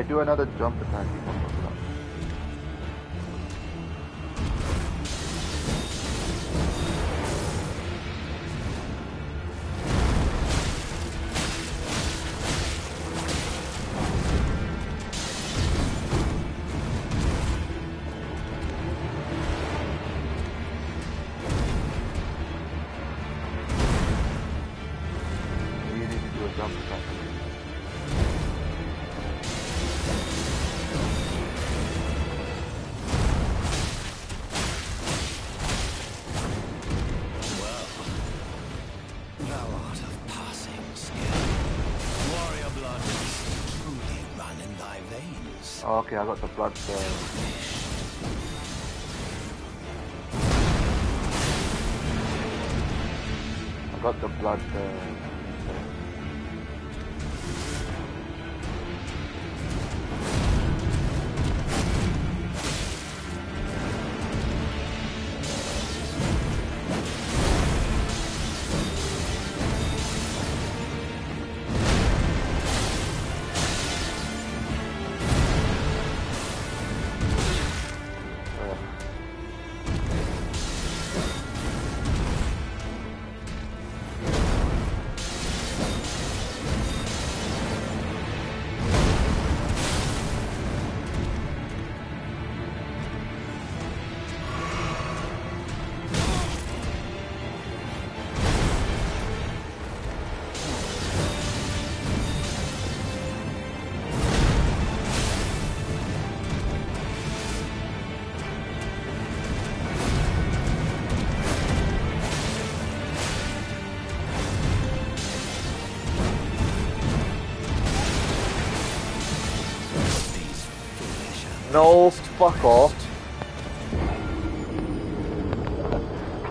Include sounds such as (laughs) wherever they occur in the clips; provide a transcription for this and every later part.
Hey, do another jump I got the blood there. No, fuck off.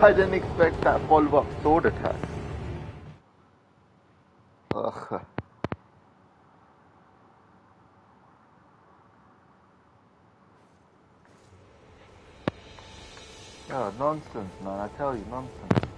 I didn't expect that follow-up sword attack. Ugh. Yeah, nonsense, man. I tell you, nonsense.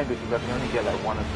Annoying because I can only get like one or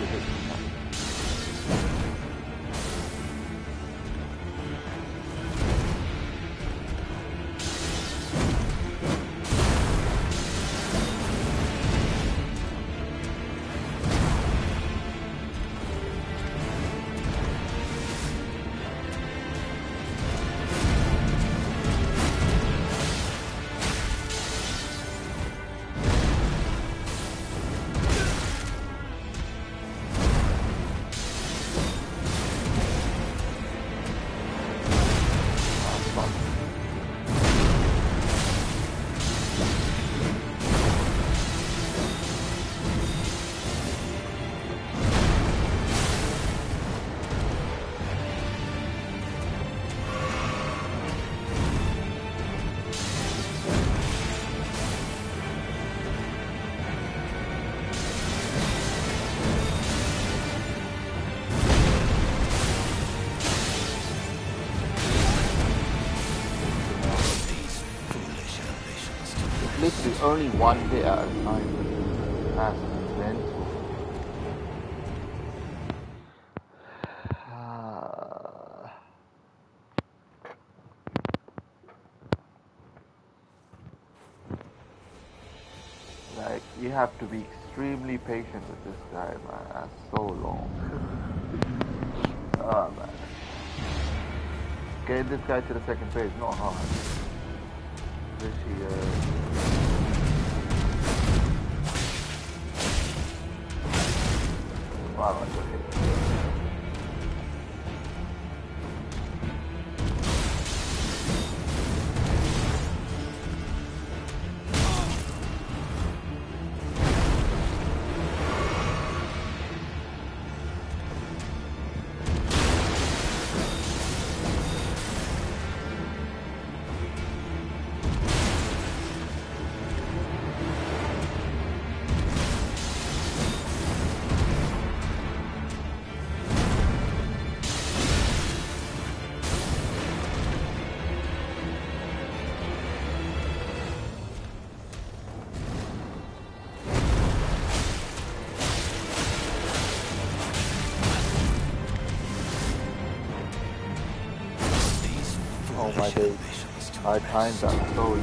only one hit at a time. That's mental. Ah. Like, you have to be extremely patient with this guy, man. That's so long. oh, man. Getting this guy to the second phase, not hard. Especially, uh, that so.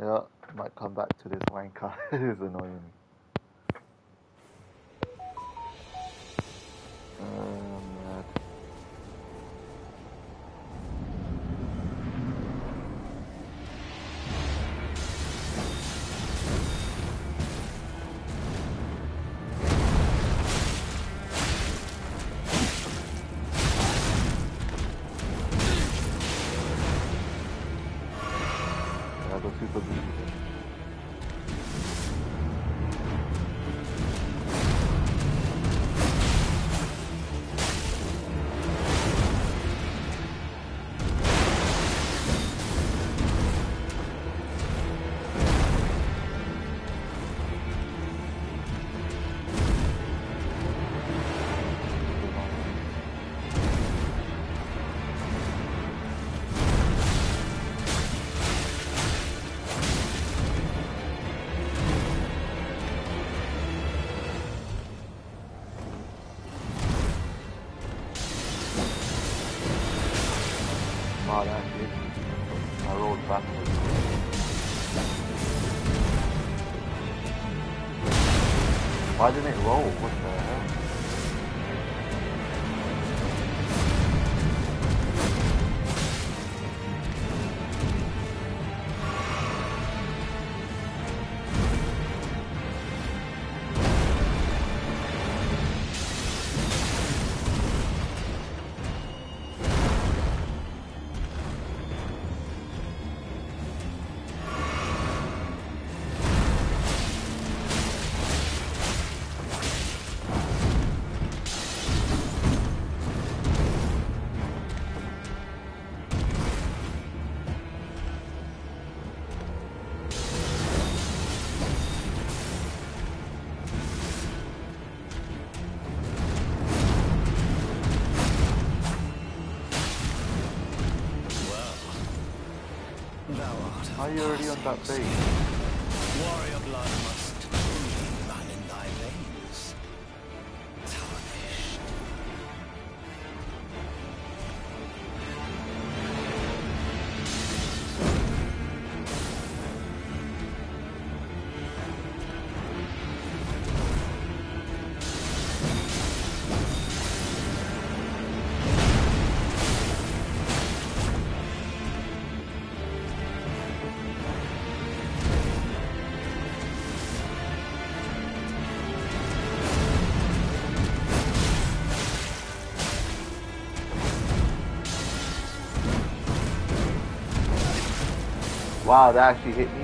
Yeah, might come back to this wanker. (laughs) it is annoying. Why didn't it roll? What that be? Wow, that actually hit me.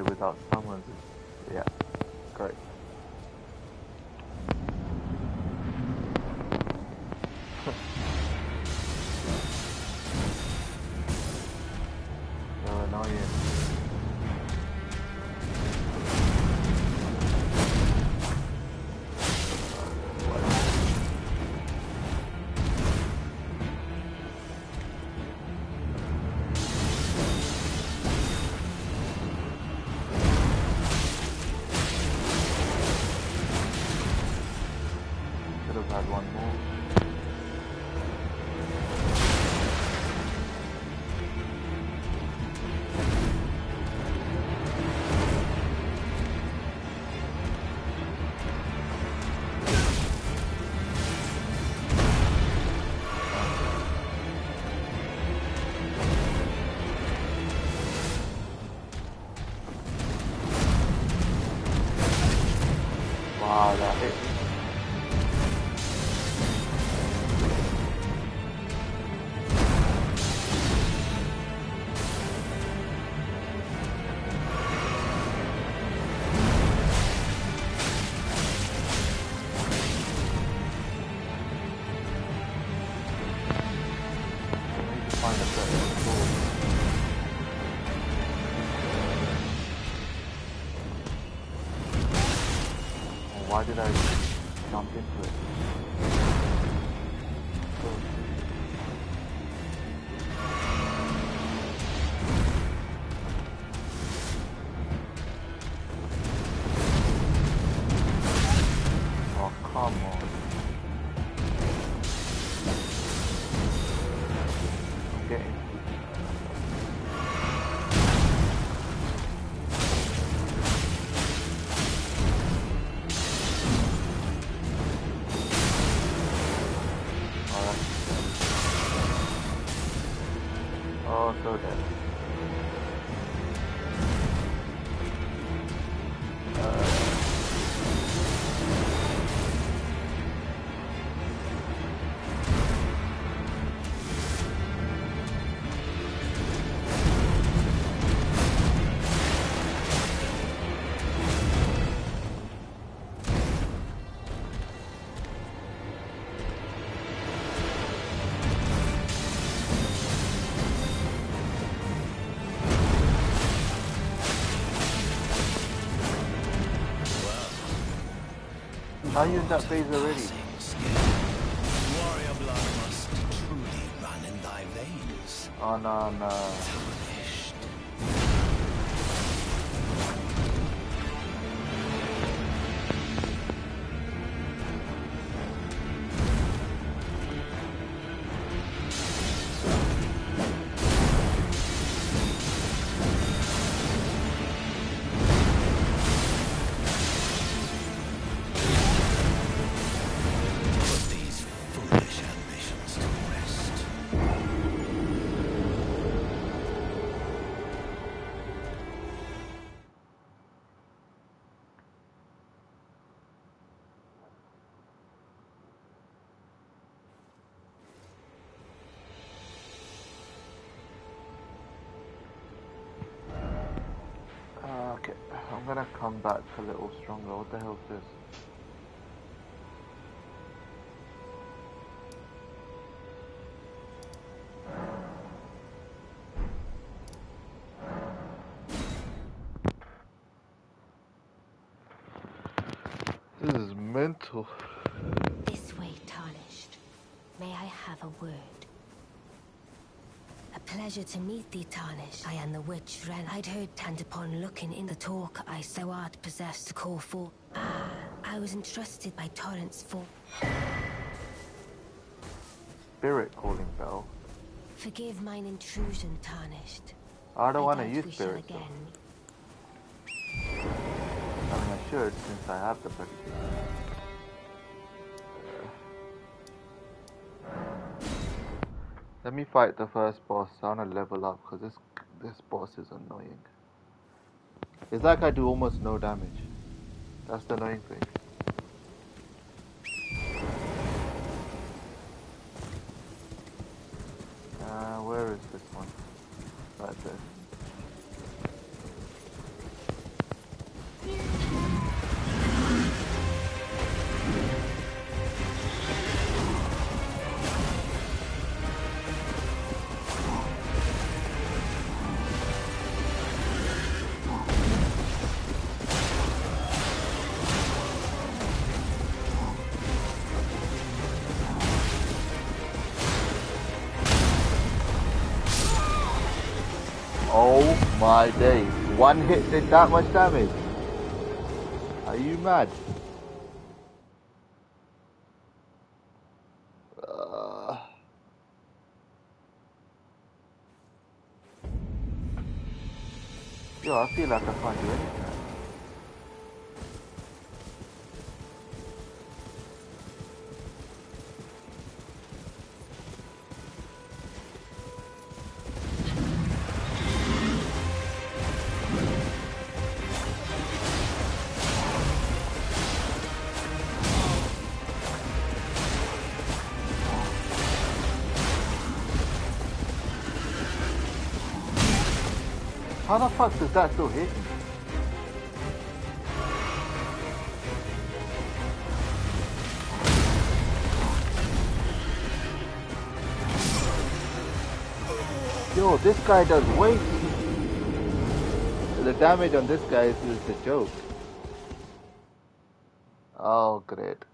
with us. did I jump into it? Are you in that phase already? Oh no no. Come back a little stronger. What the hell is this? This is mental. This way, Tarnished. May I have a word? Pleasure to meet thee, Tarnished. I am the witch Ren. I'd heard Tantapon looking in the talk I so art possessed to call for. Ah, I was entrusted by Torrance for. Spirit calling bell. Forgive mine intrusion, Tarnished. I don't want to use spirit. though. again. I mean, I should since I have the bloody Let me fight the first boss. I wanna level up because this this boss is annoying. It's like I do almost no damage. That's the annoying thing. My days. One hit did that much damage. Are you mad? Uh, yo, I feel like I can't anything. How the fuck does that still hit me? Yo, this guy does way The damage on this guy is, is a joke. Oh, great.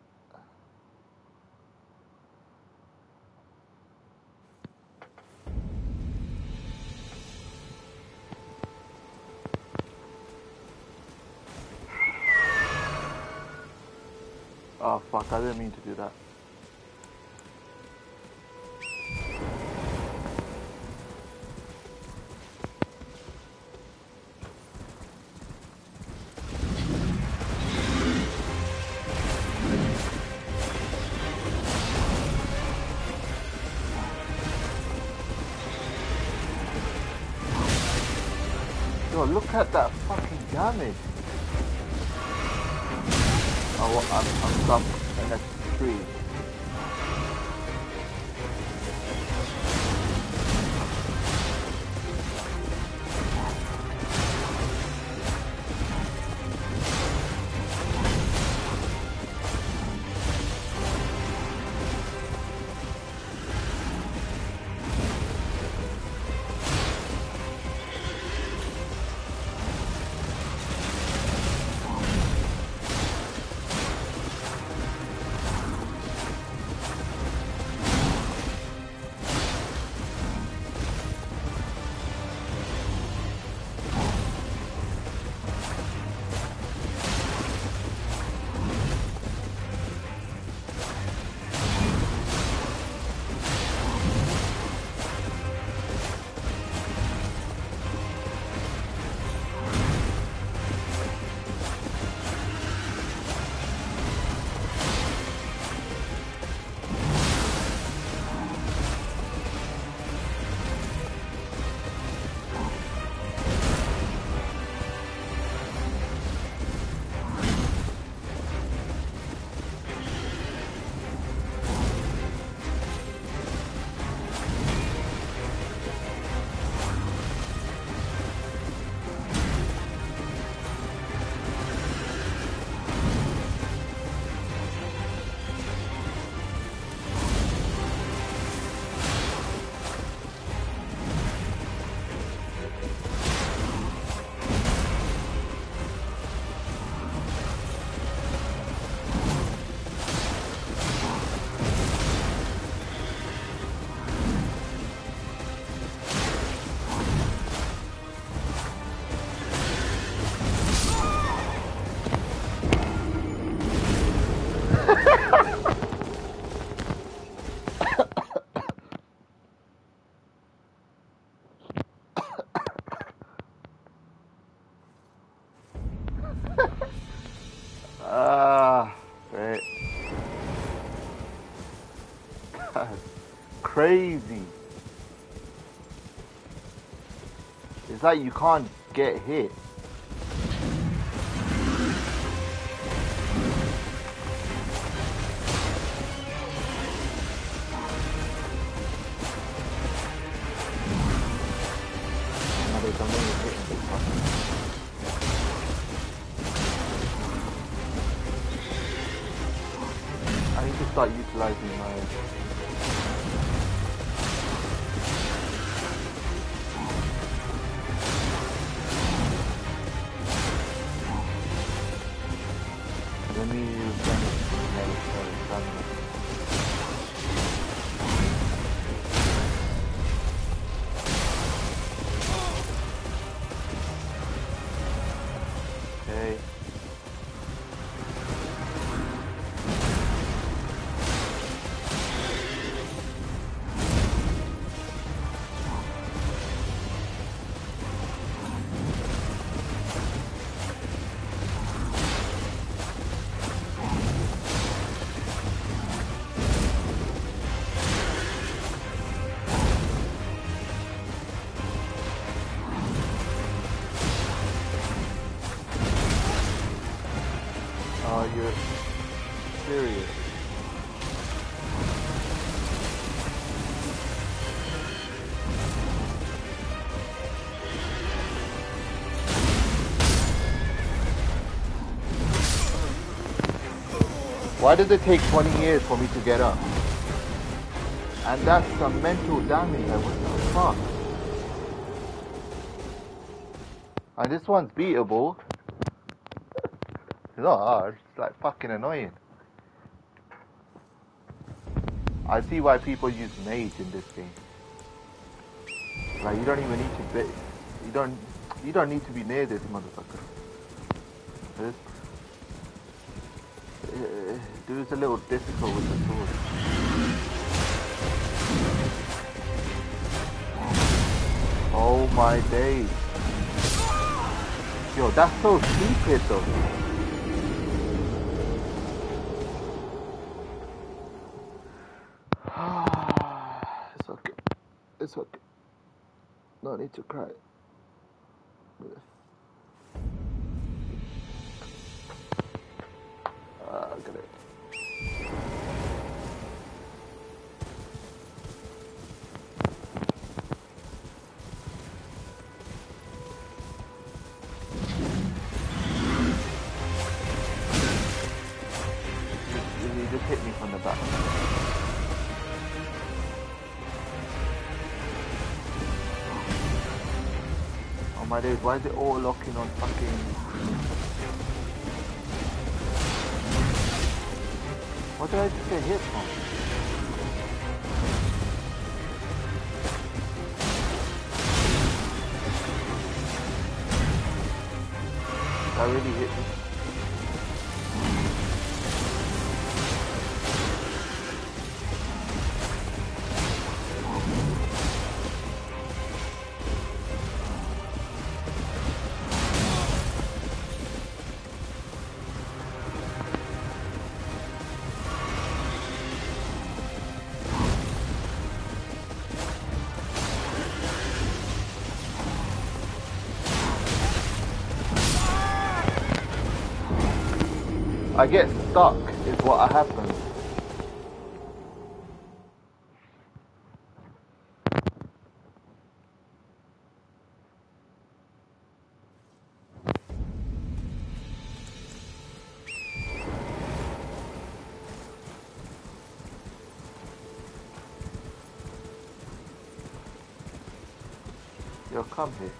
Fuck, I didn't mean to do that. Look at crazy. It's like you can't get hit. Why did it take 20 years for me to get up? And that's some mental damage. I the fuck? And this one's beatable. It's not hard. It's like fucking annoying. I see why people use mage in this game. Like you don't even need to be. You don't. You don't need to be near this motherfucker. This. Uh, dude's a little difficult with the sword. Oh my days. Yo, that's so stupid though. (sighs) it's okay. It's okay. No need to cry. My why is it all locking on fucking... What did I just get hit from? I really hit me. I get stuck is what happens. Yo, come here.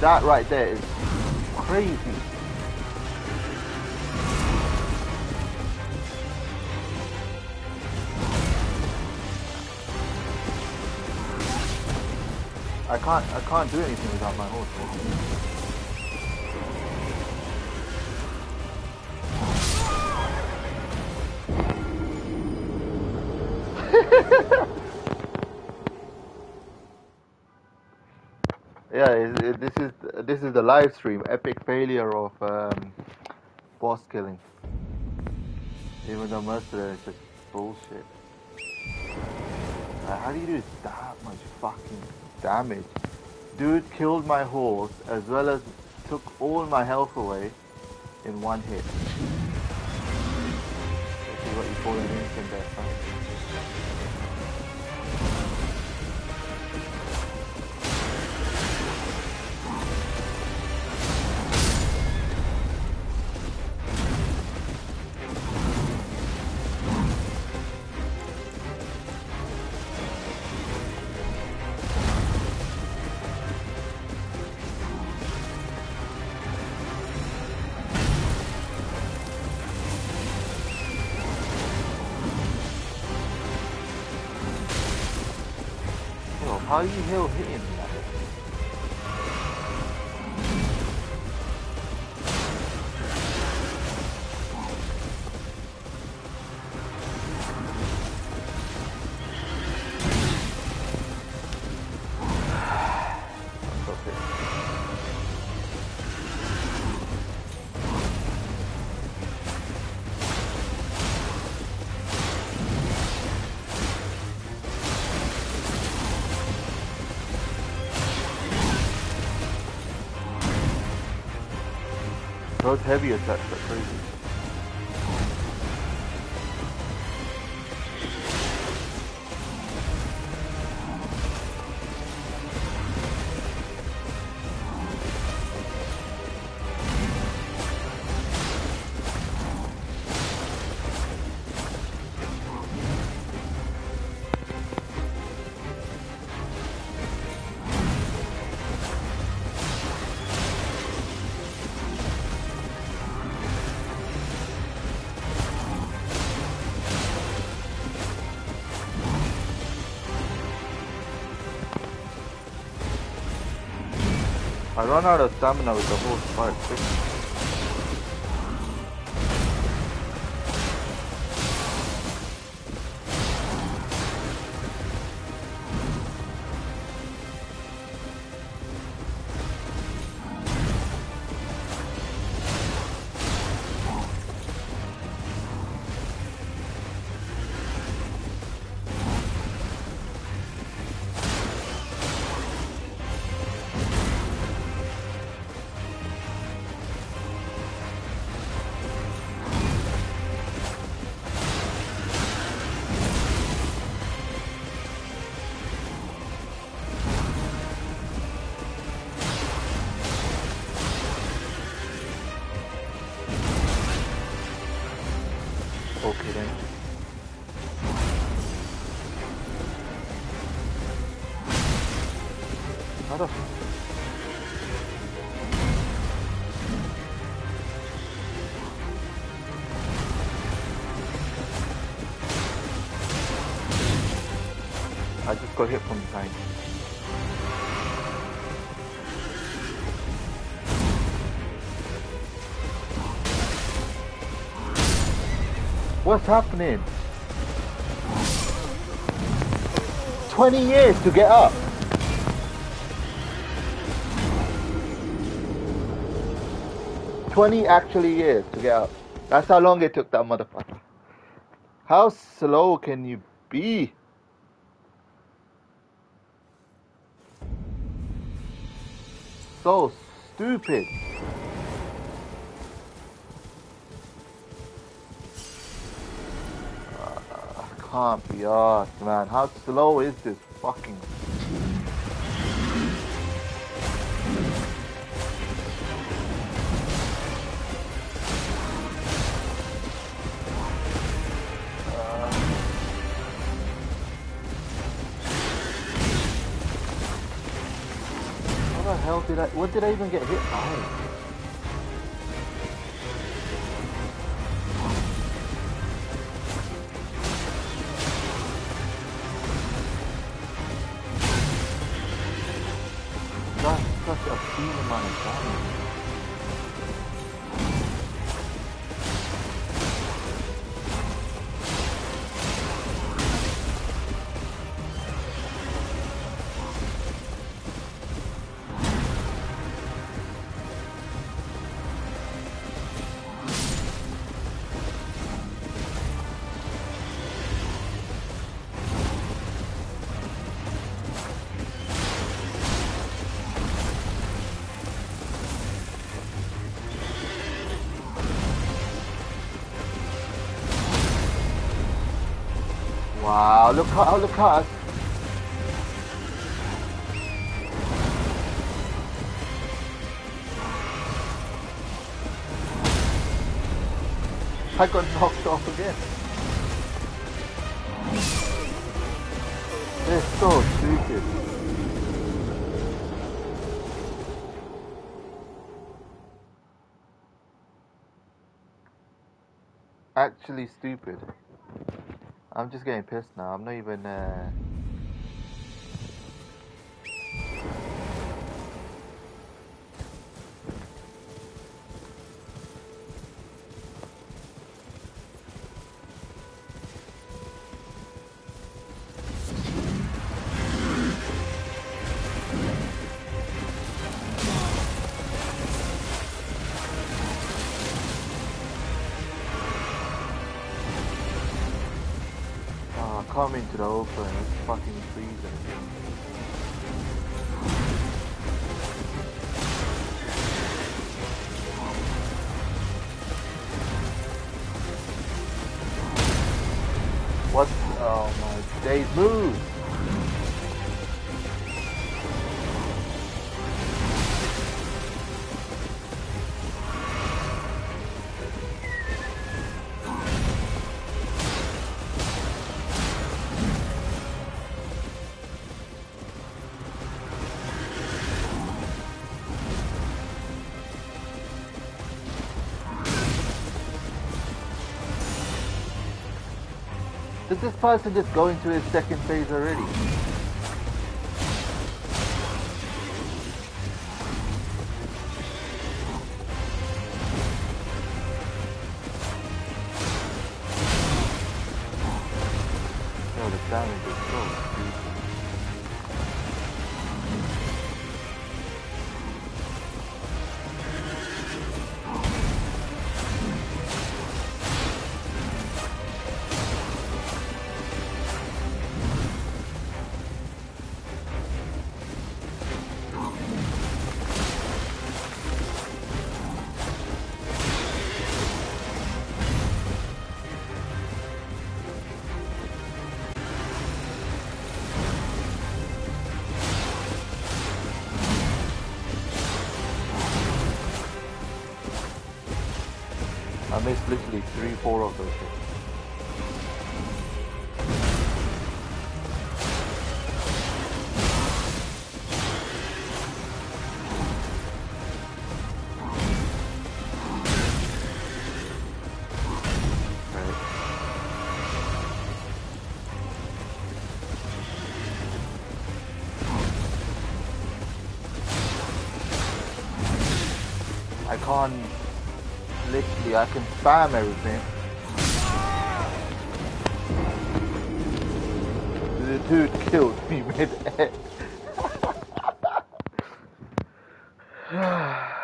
That right there is crazy. I can't I can't do anything without my horse. Live stream. Epic failure of um, boss killing. Even though most of it is just bullshit. How do you do that much fucking damage? Dude killed my horse as well as took all my health away in one hit. This is what you call an instant death, how you hell Those heavy are run out of stamina with the whole quite What's happening? 20 years to get up. Twenty actually years to get up. That's how long it took that motherfucker. How slow can you be? So stupid. can't be asked, man. How slow is this fucking How the hell Did I, what did I even get hit by? I got knocked off again. So stupid. Actually stupid. I'm just getting pissed now. I'm not even. Uh... This person just go into his second phase already? I can't literally I can spam everything. The dude killed me (laughs) mid-air. (sighs)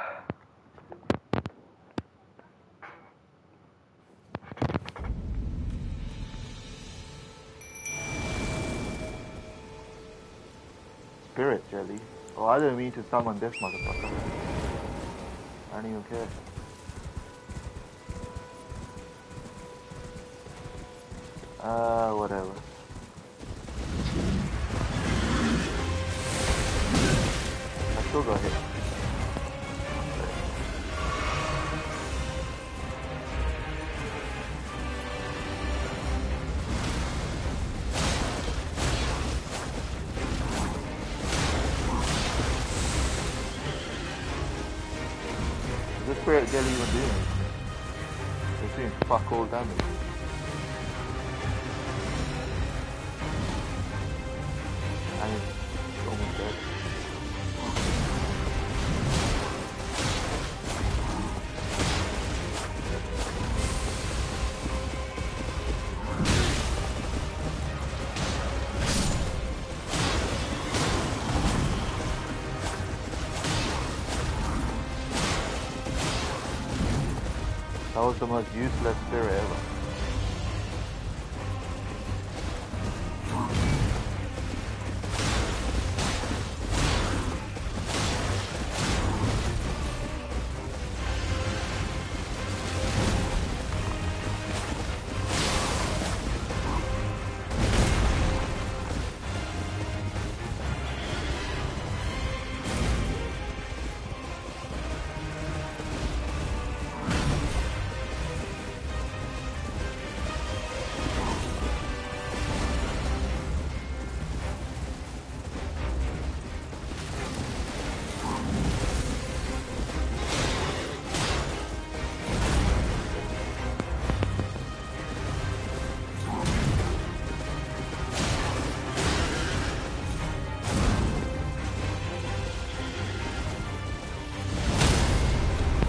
Spirit jelly. Oh, I didn't mean to summon this motherfucker. I don't even care. Uh, whatever. Damage. That was the most useless spirit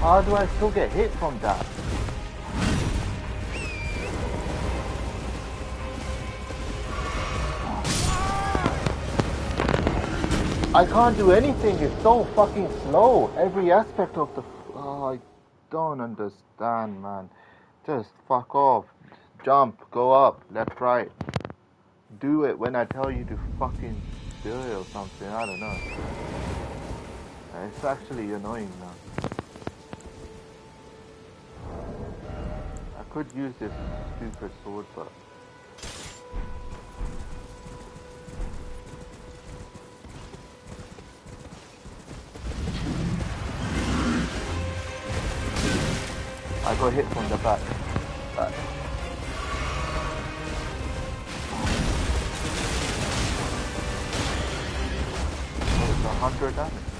How do I still get hit from that? I can't do anything. It's so fucking slow. Every aspect of the. Oh, I don't understand, man. Just fuck off. Jump. Go up. Left, right. Do it when I tell you to fucking do it or something. I don't know. It's actually annoying now. Could use this stupid sword, but. I got hit from the back. back. It's a hundred damage.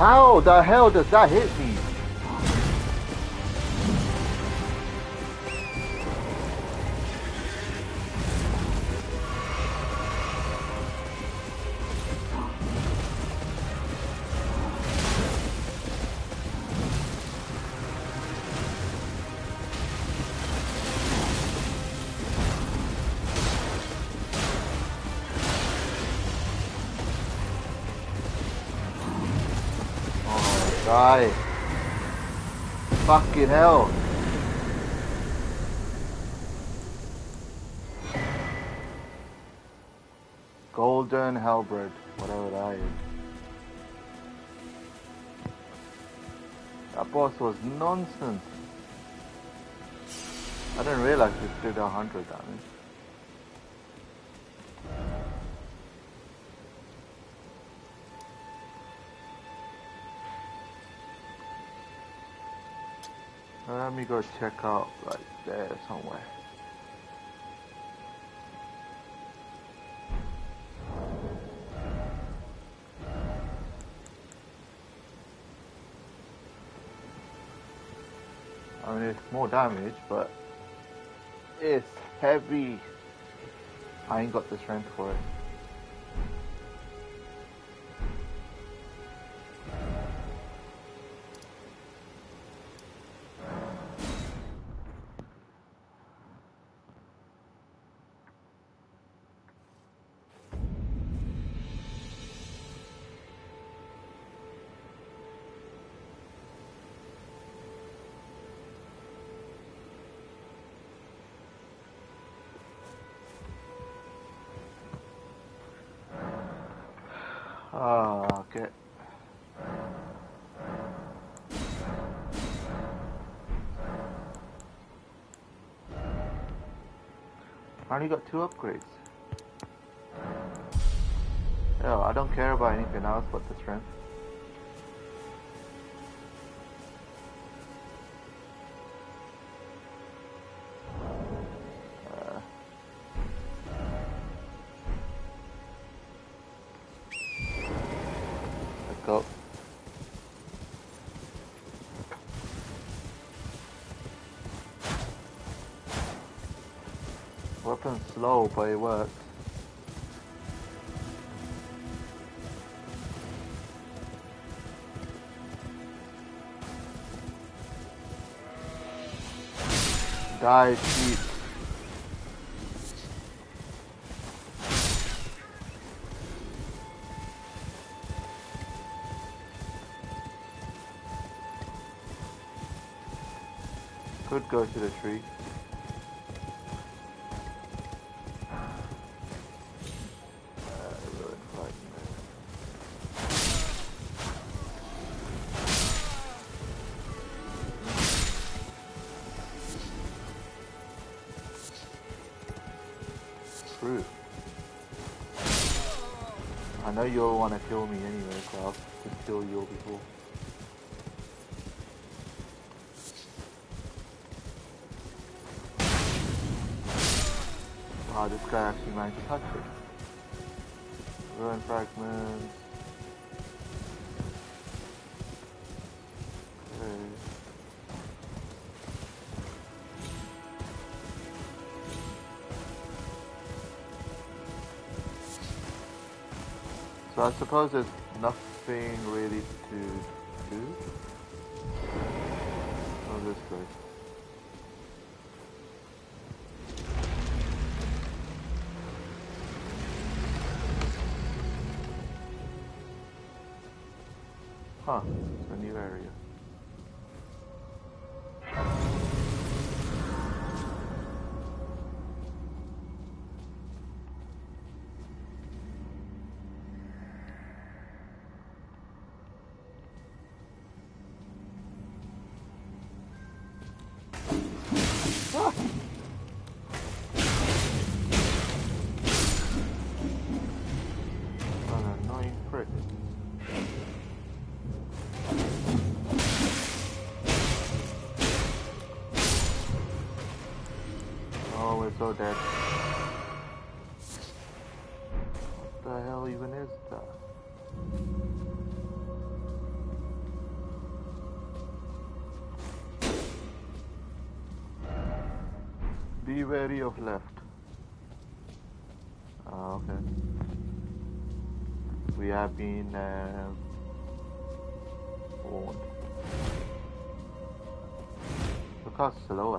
How the hell does that hit me? Fucking hell. Golden Halberd, whatever that is. That boss was nonsense. I didn't realize it did a hundred damage. Let me go check out like there somewhere. I mean, it's more damage, but it's heavy. I ain't got the strength for it. Only got two upgrades. Oh, I don't care about anything else but the strength. Weapon's slow, but it works. Die, cheat. Could go to the tree. Know you'll want to kill me anyway, so I'll just kill you before. Wow, this guy actually managed to touch it. Ruin fragments. So I suppose there's nothing wary of left. Ah, okay. We have been uh, warned. Look how slow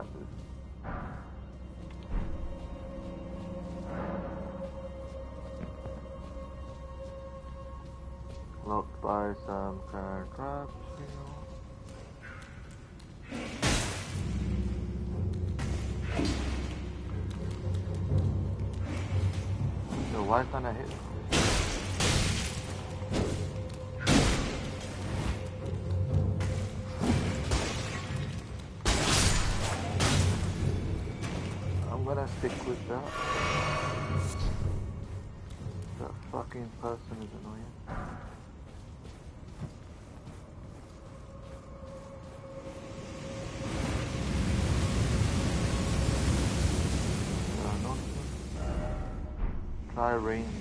I hit? I'm gonna stick with that. That fucking person is annoying. Try ranged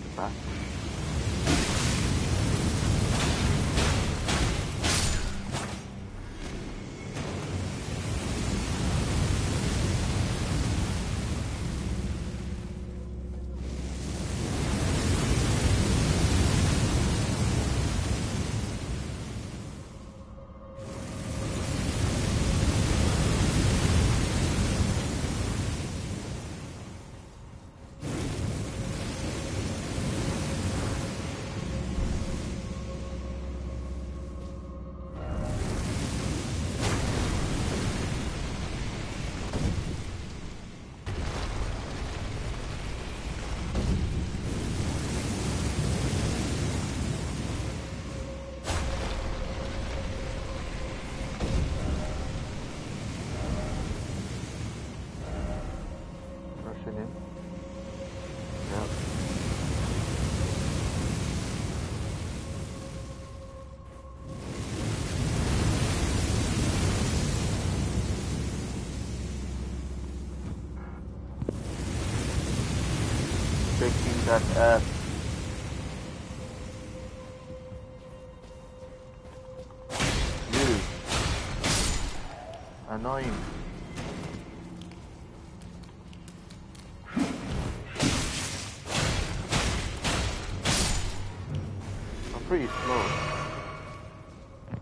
Annoying. I'm pretty slow.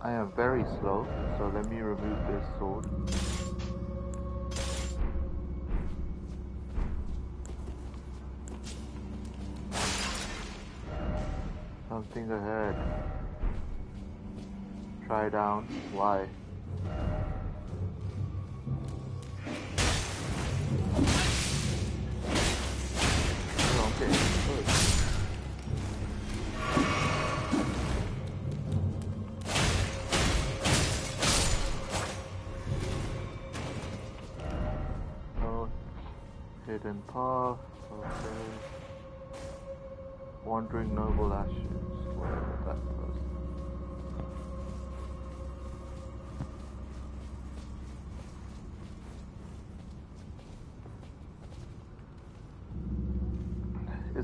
I am very slow, so let me remove this sword. Something ahead. Try down. Why?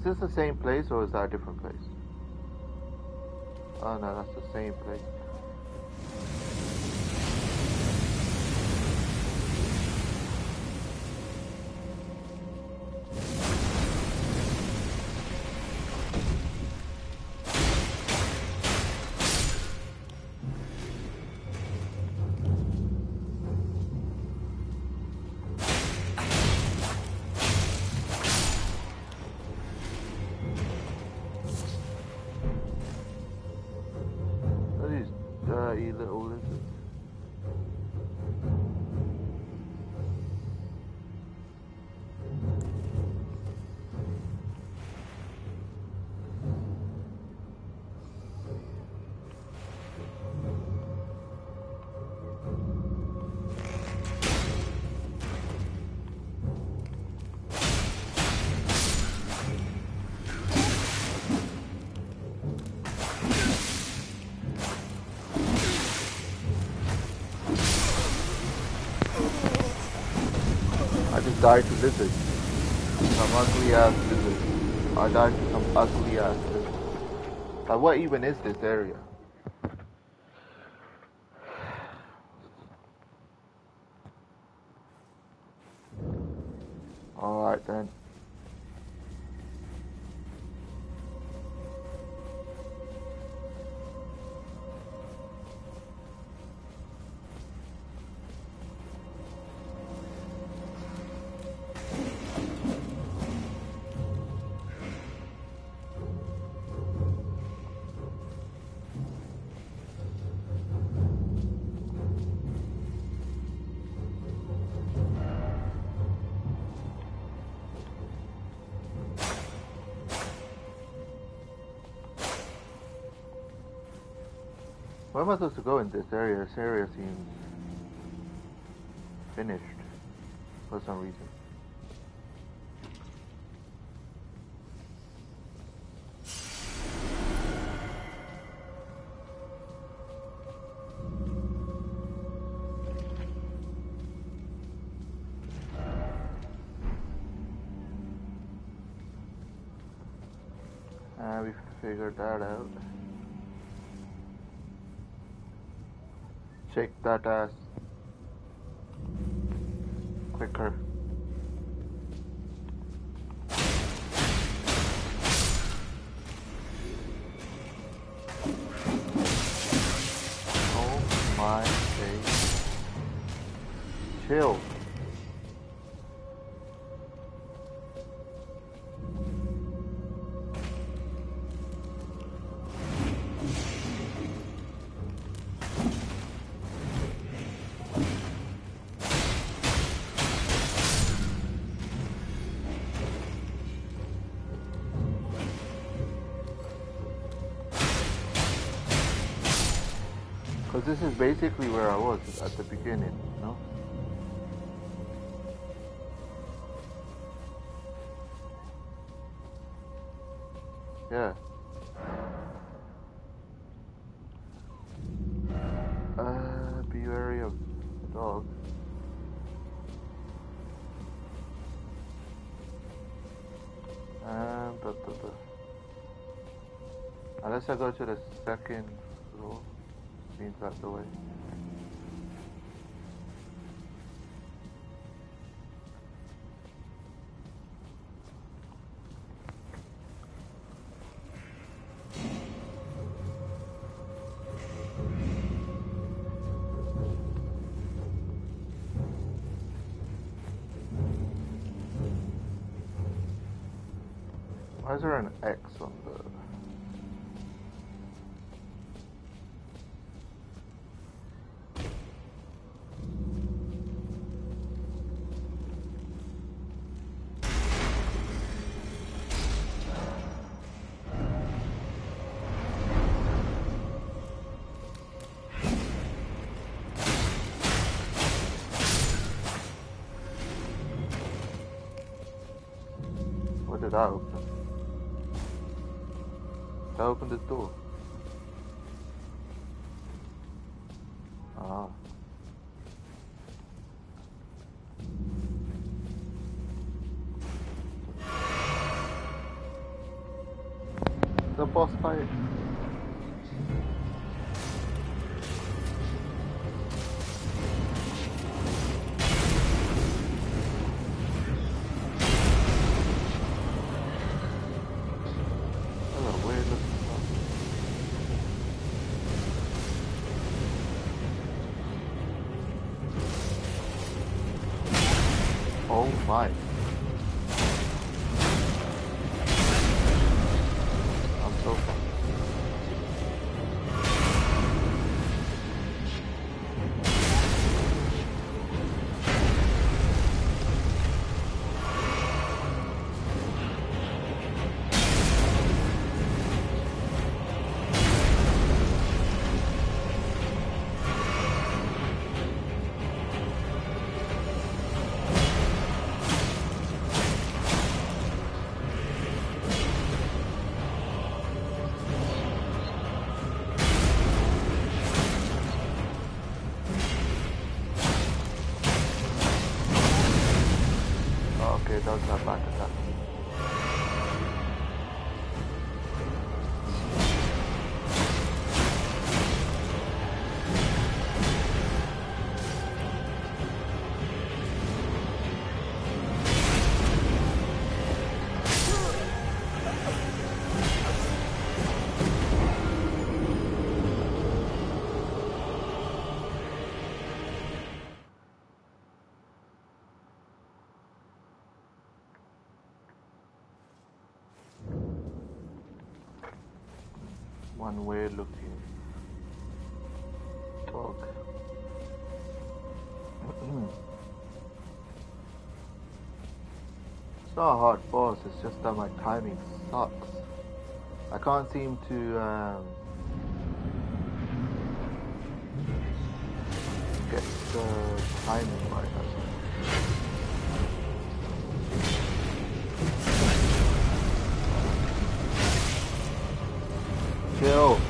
This the same place or is that a different place? Oh no, that's the same place. Died to lizards. Some ugly ass lizards. I died to some ugly ass lizards. Like what even is this area? Where am I supposed to go in this area? This area seems finished for some reason. Shake this is basically where I was at the beginning, know? Yeah. Uh, be wary of the dog. Blah, blah, blah. Unless I go to the second means that's the way. Why is there an One way looking dog. it's not a hard boss, it's just that my timing sucks. I can't seem to um, get the timing Chill.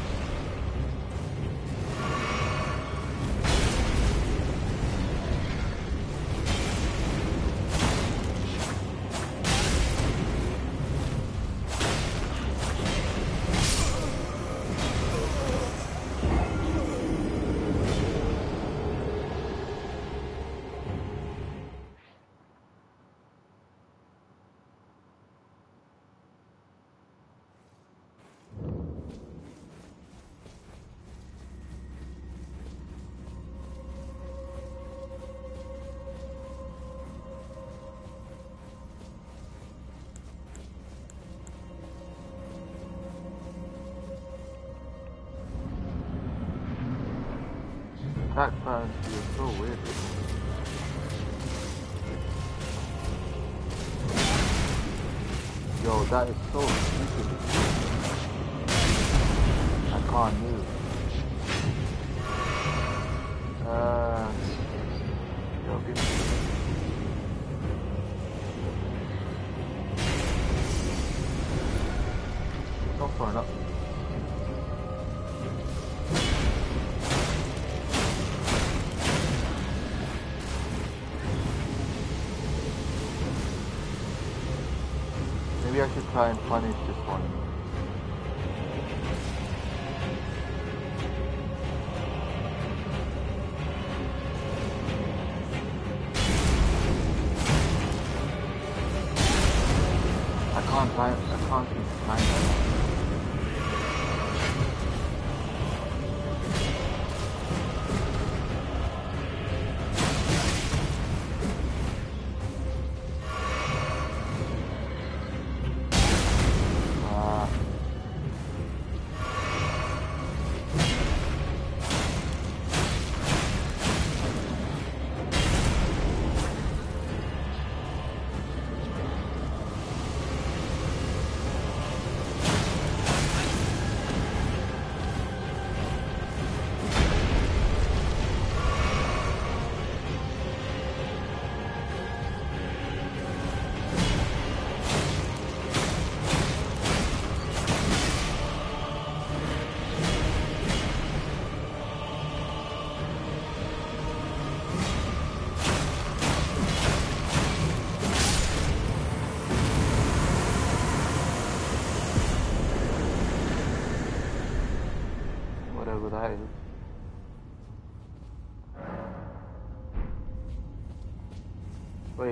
Attack patterns feel so weird. Yo, that is so try and punish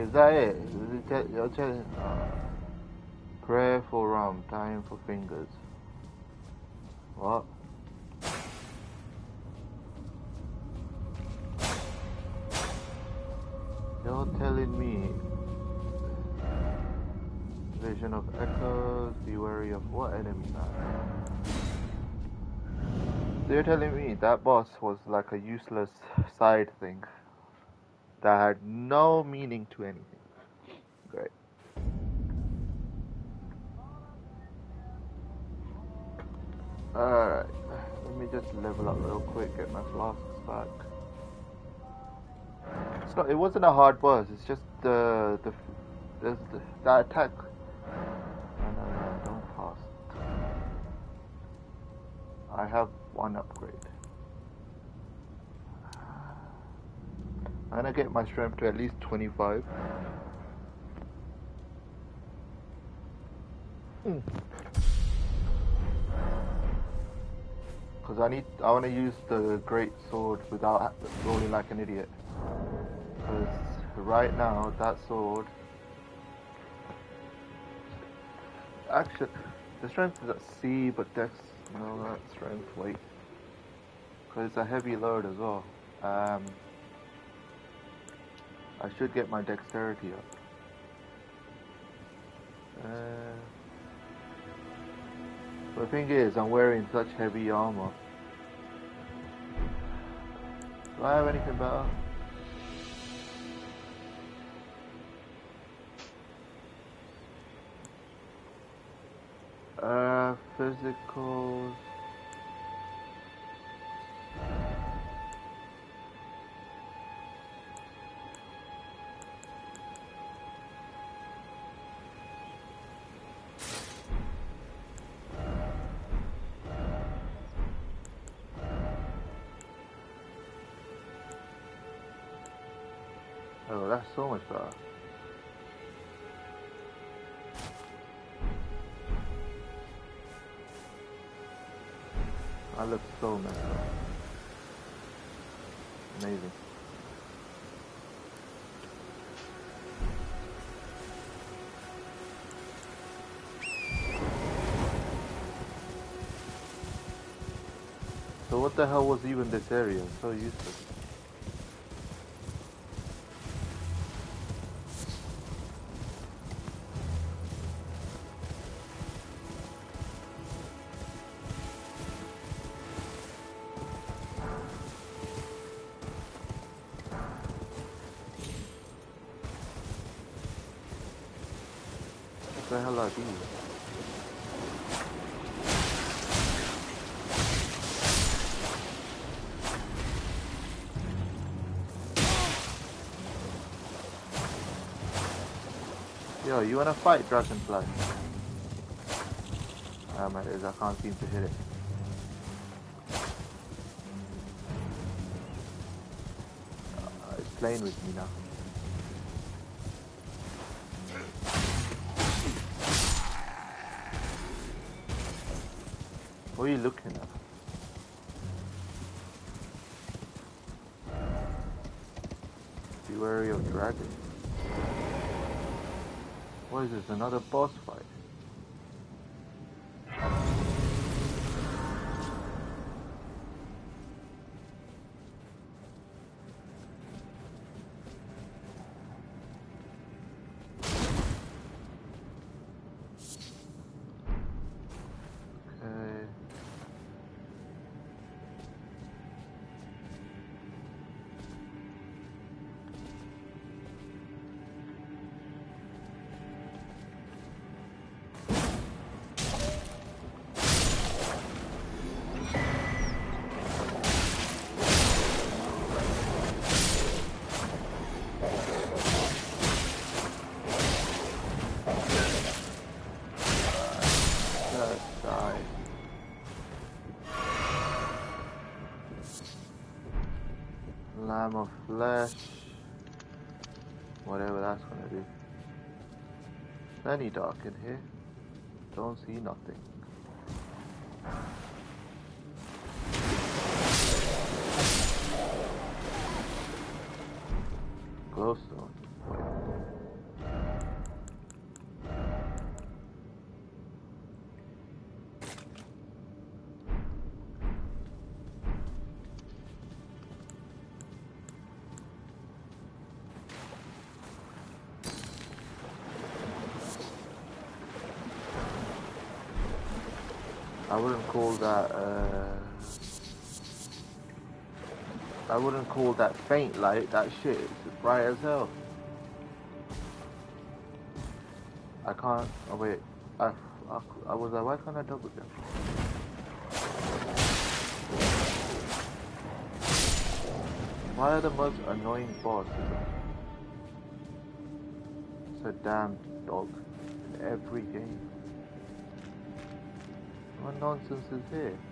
is that it? Is it you're telling uh, prayer for rum, time for fingers. What? You're telling me vision of echoes, be wary of what enemy? So you're telling me that boss was like a useless side thing that had no meaning to anything. Great. Alright, let me just level up real quick, get my flasks back. It's not, it wasn't a hard boss, it's just the, the, the, the that attack. No, no, no, don't fast. I have one upgrade. I'm gonna get my strength to at least 25. Cause I need, I want to use the great sword without rolling like an idiot. Cause right now that sword, actually, the strength is at C, but dex, no, not strength. Wait, cause it's a heavy load as well. Um, I should get my dexterity up. Uh, the thing is, I'm wearing such heavy armor. Do I have anything better? Uh, physicals. So much better. I look so messed up. Amazing. So what the hell was even this area? So useless. Yo, you wanna fight Dragonfly? Ah, man, it is. I can't seem to hit it. Uh, it's playing with me now. What are you looking at? What is this? Another boss fight? Flesh. Whatever that's gonna do. Any dark in here? Don't see nothing. Call that. Uh, I wouldn't call that faint light. That shit is bright as hell. I can't. Oh wait. I, I, I was like, why can't I double jump? Why are the most annoying boss? It's a damn dog in every game. What nonsense is here?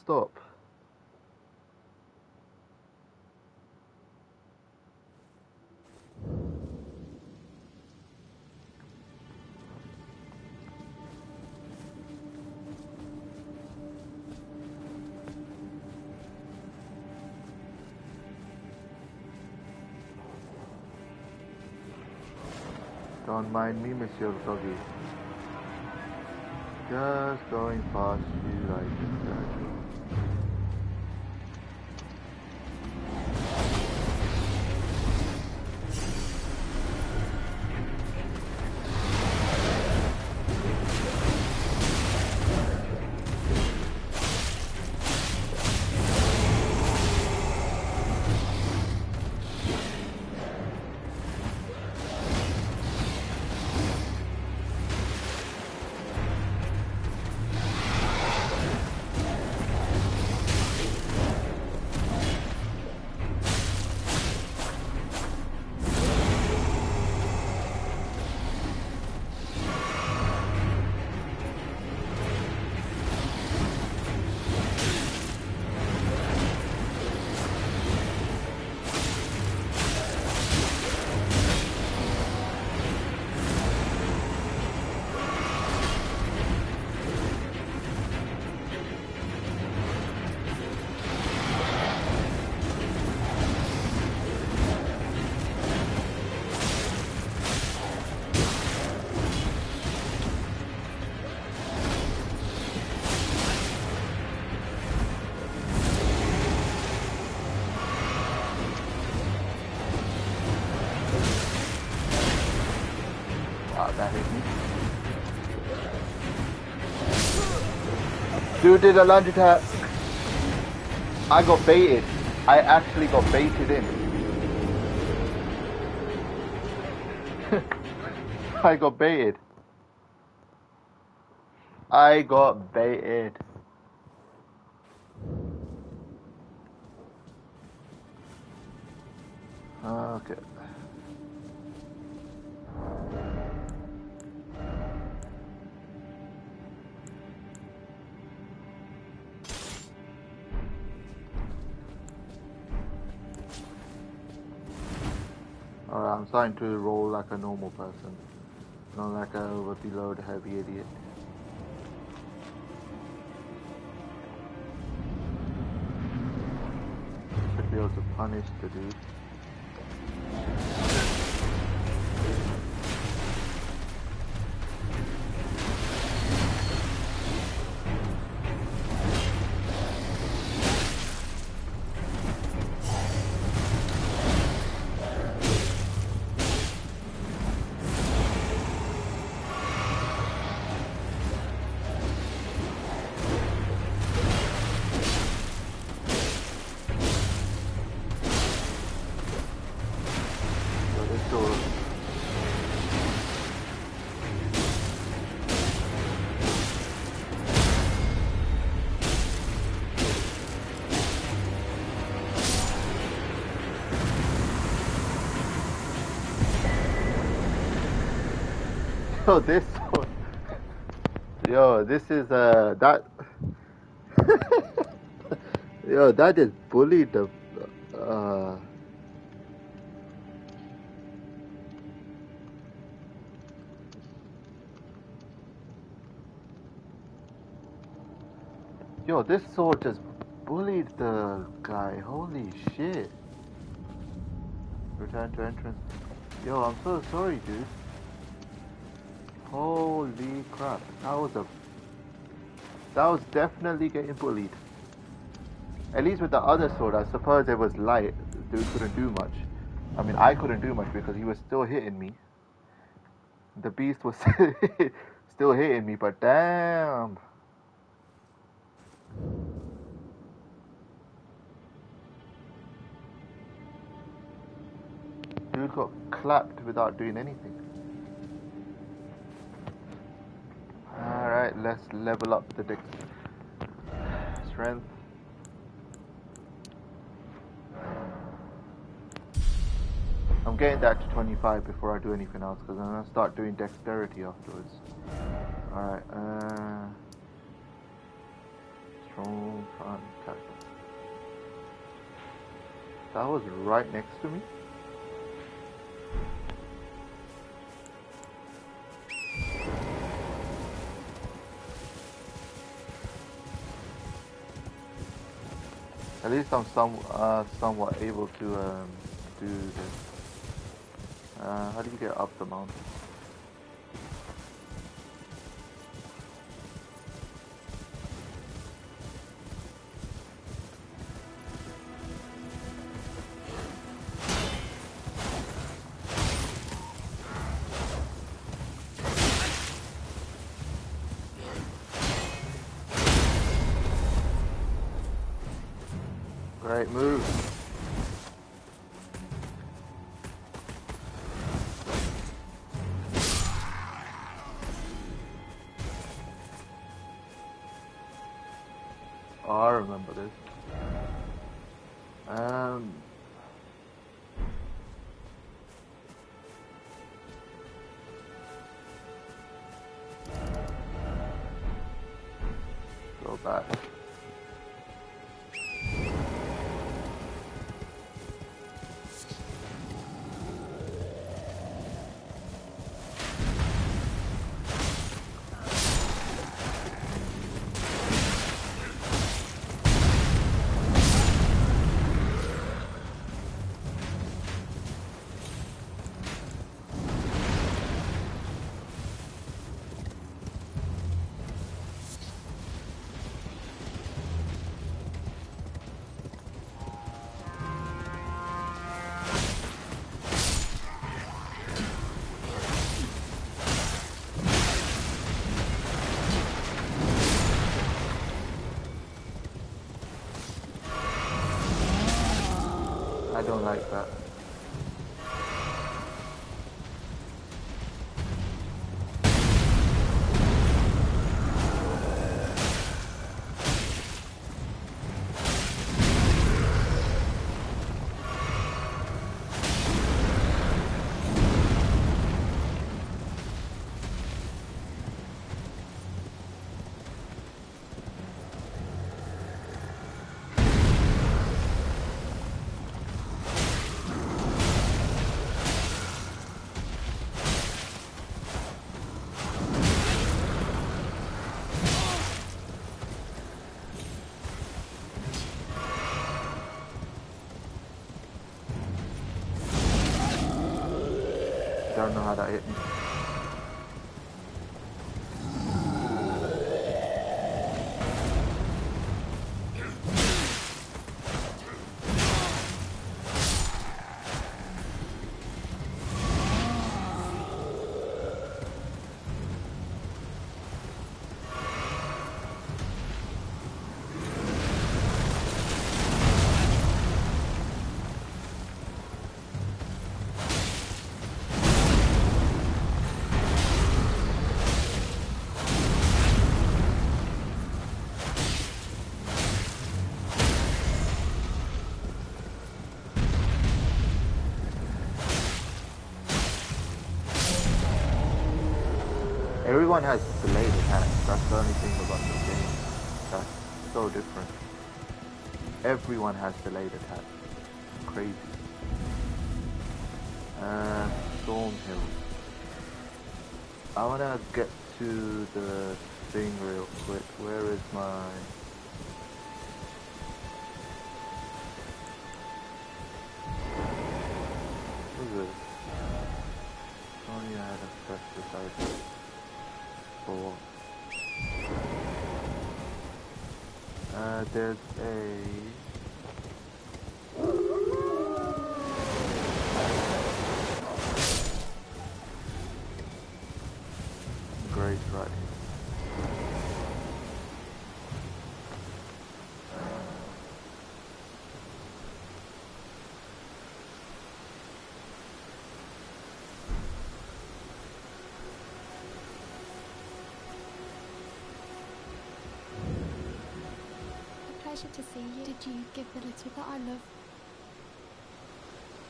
Stop. Don't mind me, Monsieur Doggy. Just going past you like statue. Dude did a lunge attack. I got baited. I actually got baited in. (laughs) I got baited. I got baited. Okay. I'm starting to roll like a normal person. Not like a overload heavy idiot. Should be able to punish the dude. Yo, (laughs) this one. Yo, this is uh that. (laughs) Yo, that just bullied the. Uh, Yo, this sword just bullied the guy. Holy shit. Return to entrance. Yo, I'm so sorry, dude. Holy crap. That was a... That was definitely getting bullied. At least with the other sword, I suppose it was light. Dude couldn't do much. I mean, I couldn't do much because he was still hitting me. The beast was (laughs) still hitting me, but damn. Dude got clapped without doing anything. Alright, let's level up the dex strength. I'm getting that to 25 before I do anything else because I'm gonna start doing dexterity afterwards. Alright, uh. Strong tackle. That was right next to me. At least I'm some uh, somewhat able to um, do this. Uh, how do you get up the mountain? Don't like that. Don't Everyone has delayed attacks. That's the only thing about the game. That's so different. Everyone has delayed attacks. Crazy. Uh, Storm Hill. I wanna get to the thing real quick. Where is my... What is this? Only I had a special uh, there's a great right A pleasure to you. Give the little that I love?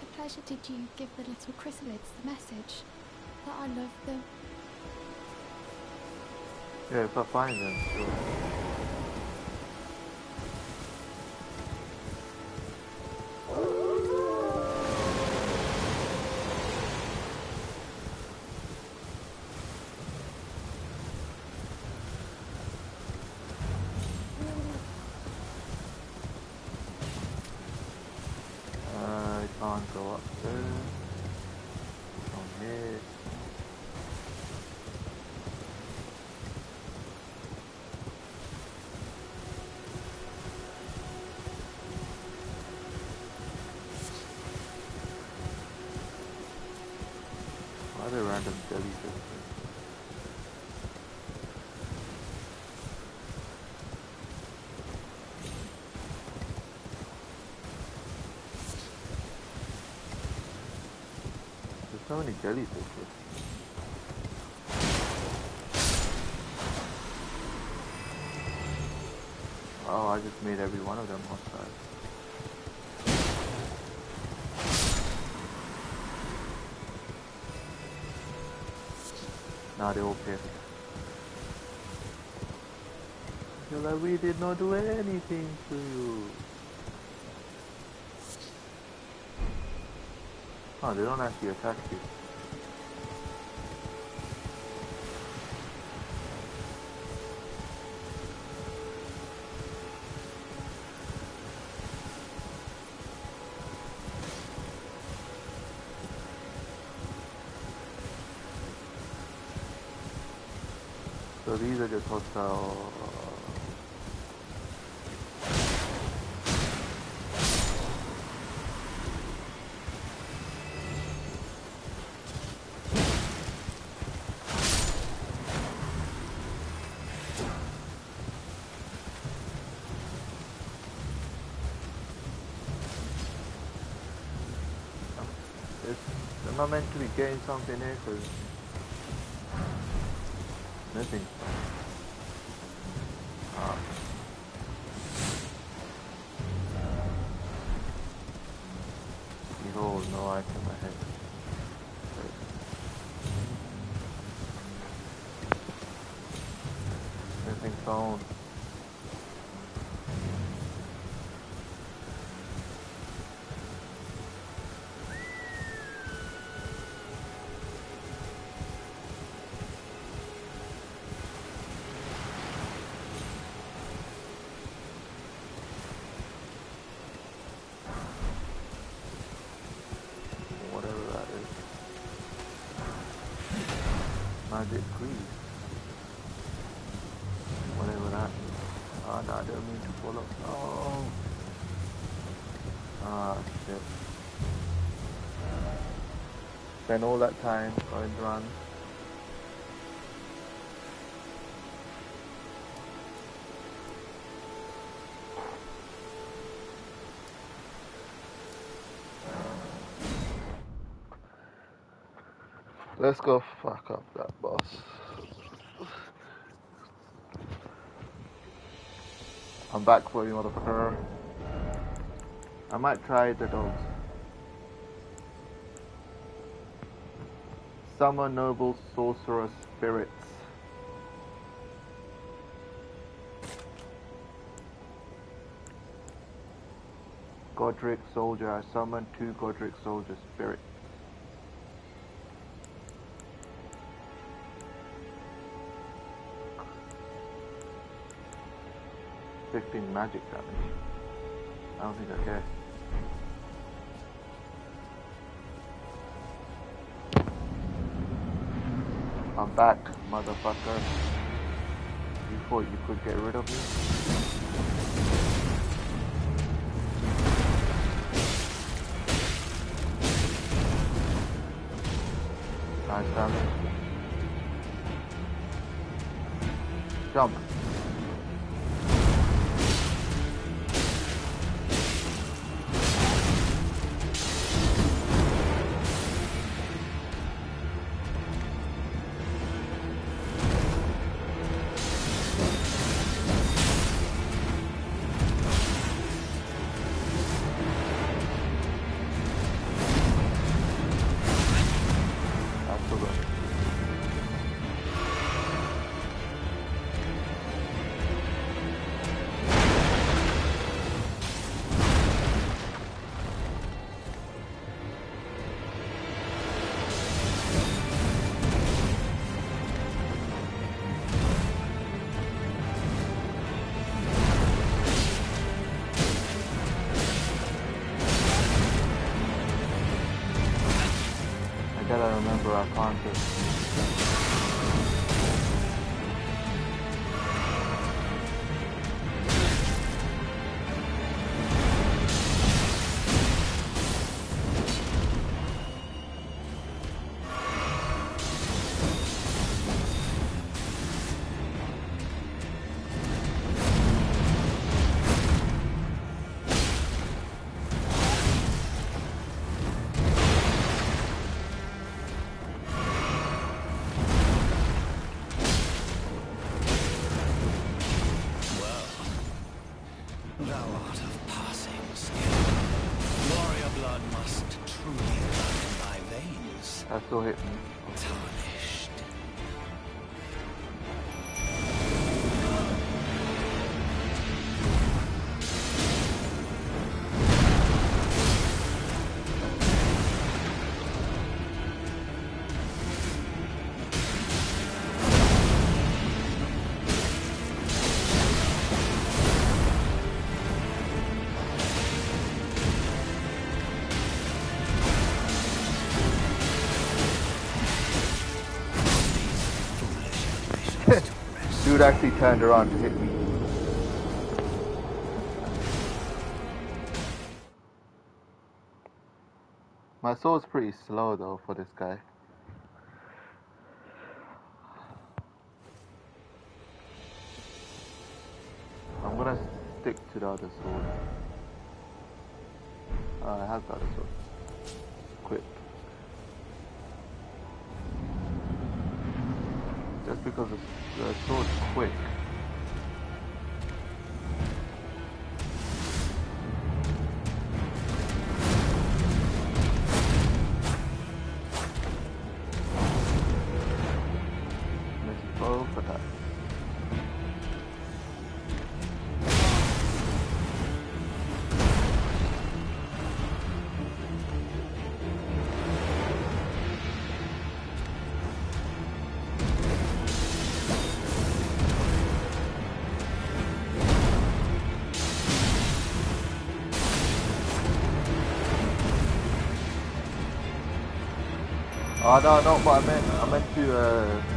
A pleasure. Did you give the little chrysalids the message that I love them? yeah if I find them sure many. Oh, I just made every one of them hostile. Now they all pissed. You're like, we did not do anything to you. Oh, they don't actually attack you. Getting something here? Cause nothing. Ah. Behold, no item ahead. Nothing found. Spend all that time going to run. Let's go fuck up that boss. I'm back for you, motherfucker. I might try the dogs. Summon noble sorcerer spirits. Godrick soldier. I summon two Godrick soldier spirits. 15 magic damage. I don't think I care. Back, motherfucker. You thought you could get rid of me? Nice damage. Jump. Thou of passing skill. Warrior blood must truly run in thy veins. that still hit me. Tarnished. Dude actually turned around to hit me. My sword's pretty slow though for this guy. I'm gonna stick to the other sword. Uh, I have the other sword. Because the, uh, the sword's quick. Oh no, not what I meant. I meant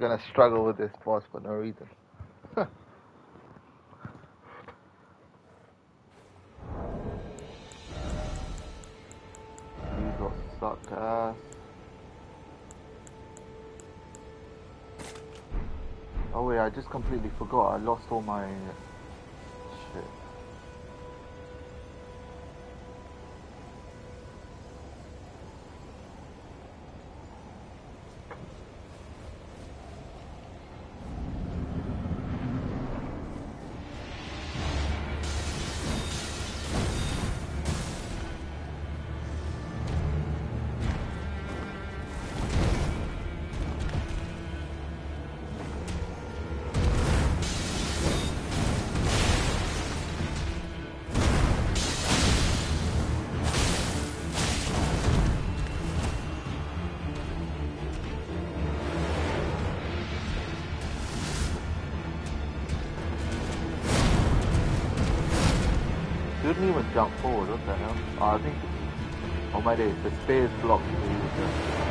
gonna struggle with this boss for no reason? Got sucked ass. Oh wait, I just completely forgot. I lost all my forward, what the hell? Oh, I think. Oh my days, the space blocked.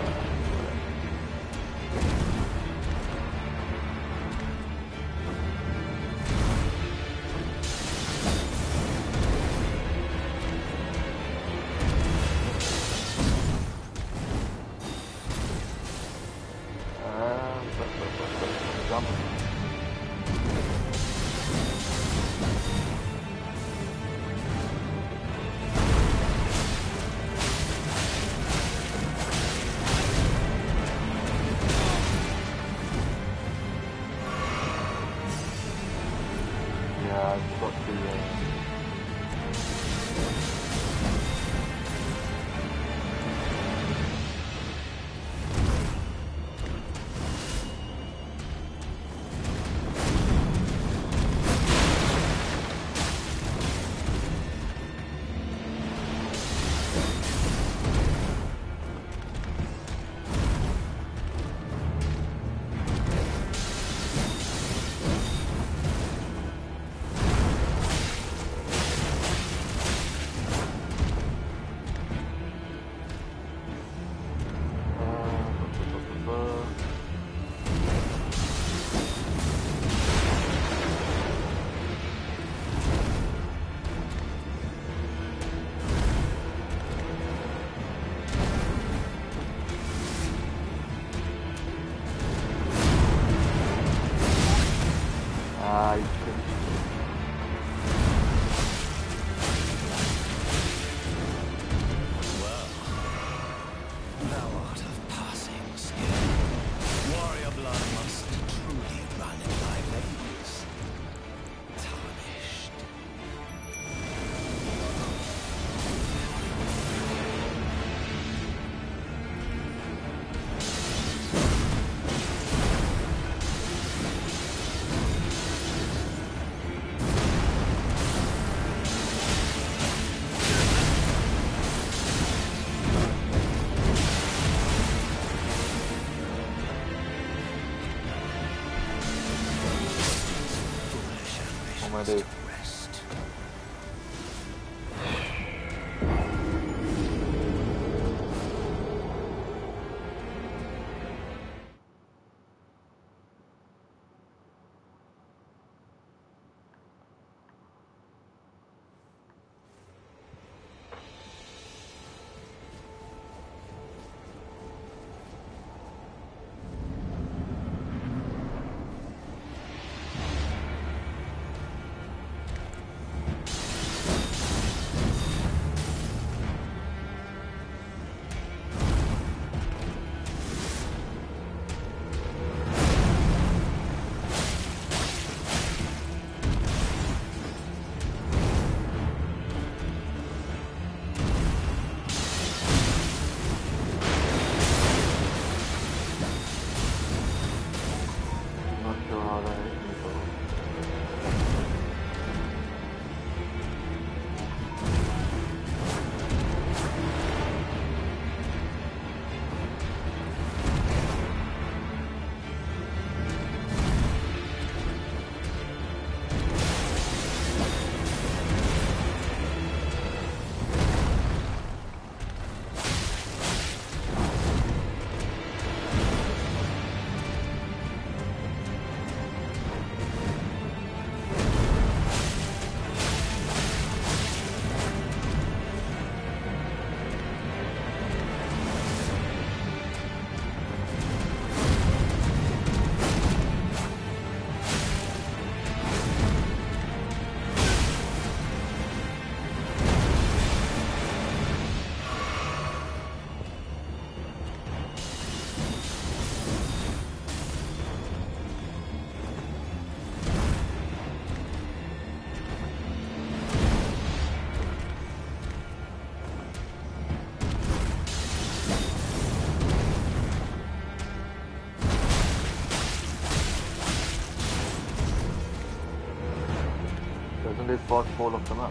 Boss fall off the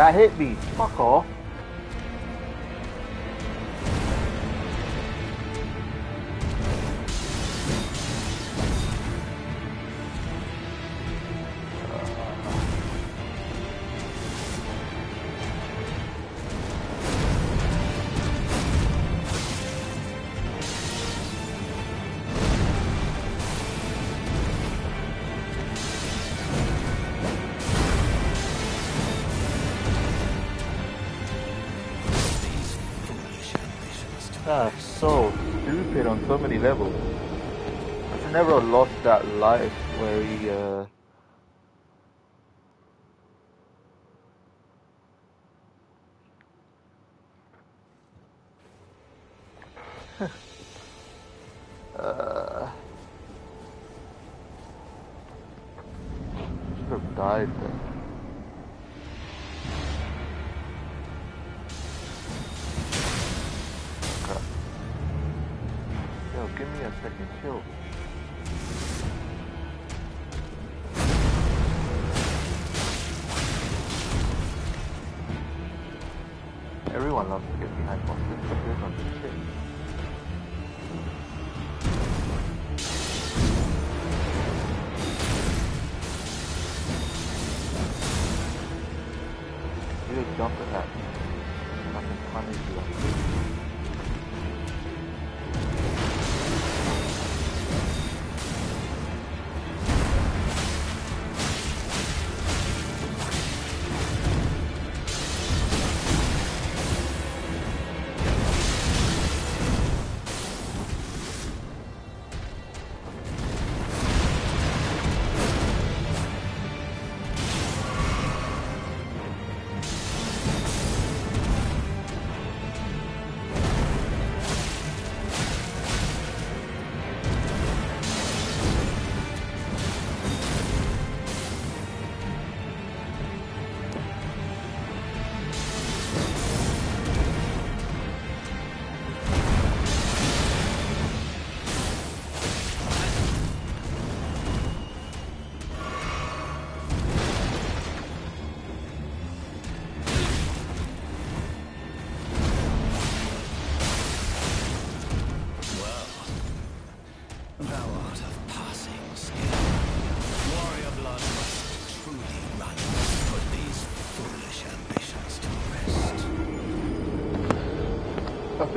That hit me. Fuck off. Life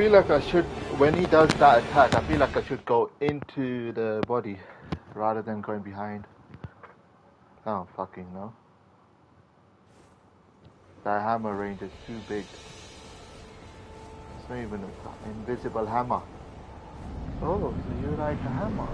feel like I should, when he does that attack, I feel like I should go into the body rather than going behind. Don't fucking know. That hammer range is too big. It's not even an invisible hammer. Oh, so you like a hammer?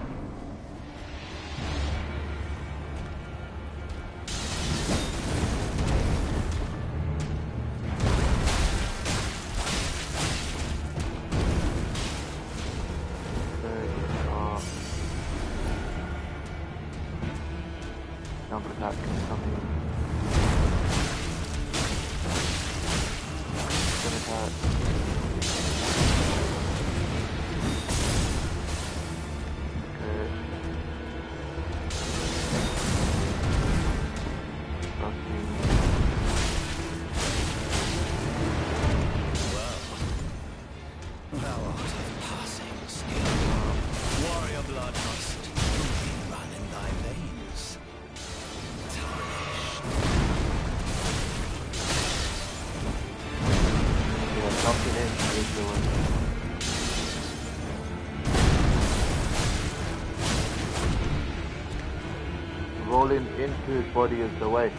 His body is the way.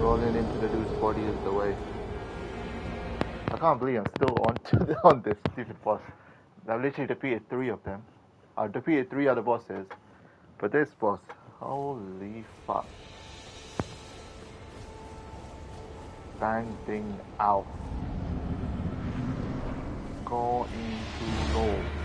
Rolling into the dude's body is the way. I can't believe I'm still on (laughs) on this stupid boss. I've literally defeated three of them. I've defeated three other bosses, but this boss, holy fuck! Bang ding out. Go into low.